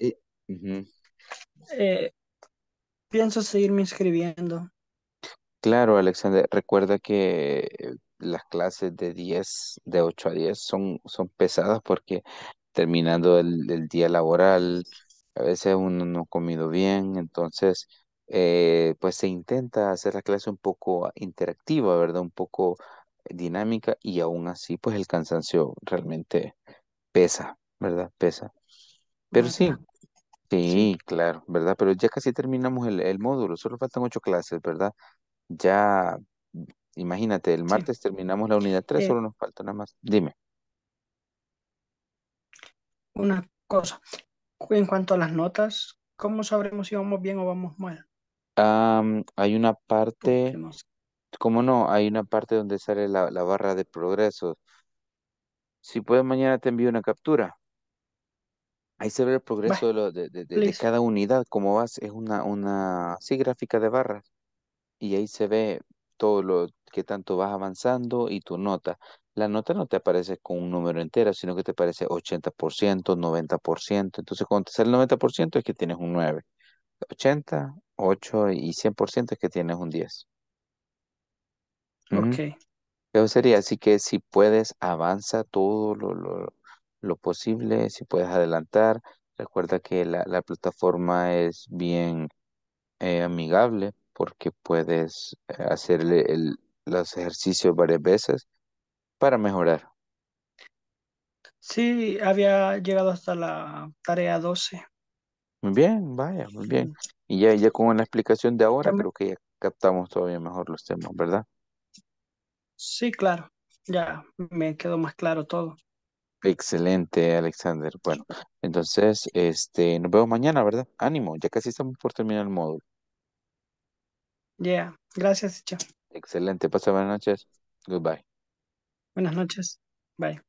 Eh, pienso seguirme inscribiendo. Claro, Alexander, recuerda que las clases de 10, de 8 a 10 son, son pesadas porque terminando el, el día laboral, a veces uno no ha comido bien, entonces eh, pues se intenta hacer la clase un poco interactiva, ¿verdad? Un poco dinámica y aún así pues el cansancio realmente pesa, ¿verdad? Pesa. Pero sí. Sí, claro, ¿verdad? Pero ya casi terminamos el, el módulo, solo faltan ocho clases, ¿verdad? Ya, imagínate, el sí. martes terminamos la unidad 3, Eh, solo nos falta nada más. Dime. una cosa, en cuanto a las notas, ¿cómo sabremos si vamos bien o vamos mal? Am, hay una Porque parte, no sé. ¿cómo no? Hay una parte donde sale la, la barra de progreso. Si puedes, mañana te envío una captura. Ahí se ve el progreso de, lo- de, de- de- cada unidad, cómo vas, es una, una, sí, gráfica de barras. Y ahí se ve todo lo que tanto vas avanzando y tu nota. La nota no te aparece con un número entero, sino que te aparece 80%, 90%. Entonces, cuando te sale el 90% es que tienes un 9. 80, 8 y 100% es que tienes un 10. Ujú. Ok, Eso sería, así que si puedes, avanza todo lo, lo, lo posible, si puedes adelantar. Recuerda que la, la plataforma es bien eh, amigable porque puedes eh, hacer el- los ejercicios varias veces para mejorar. sí, había llegado hasta la tarea 12. Muy bien, vaya, muy bien. Y ya, ya con la explicación de ahora creo que ya captamos todavía mejor los temas, ¿verdad? Sí, claro, ya me quedó más claro todo. Excelente, Alexander. Bueno, entonces, este, nos vemos mañana, ¿verdad? Ánimo, ya casi estamos por terminar el módulo. Ya, gracias, teacher. Excelente, pasa buenas noches. Goodbye. Buenas noches. Bye.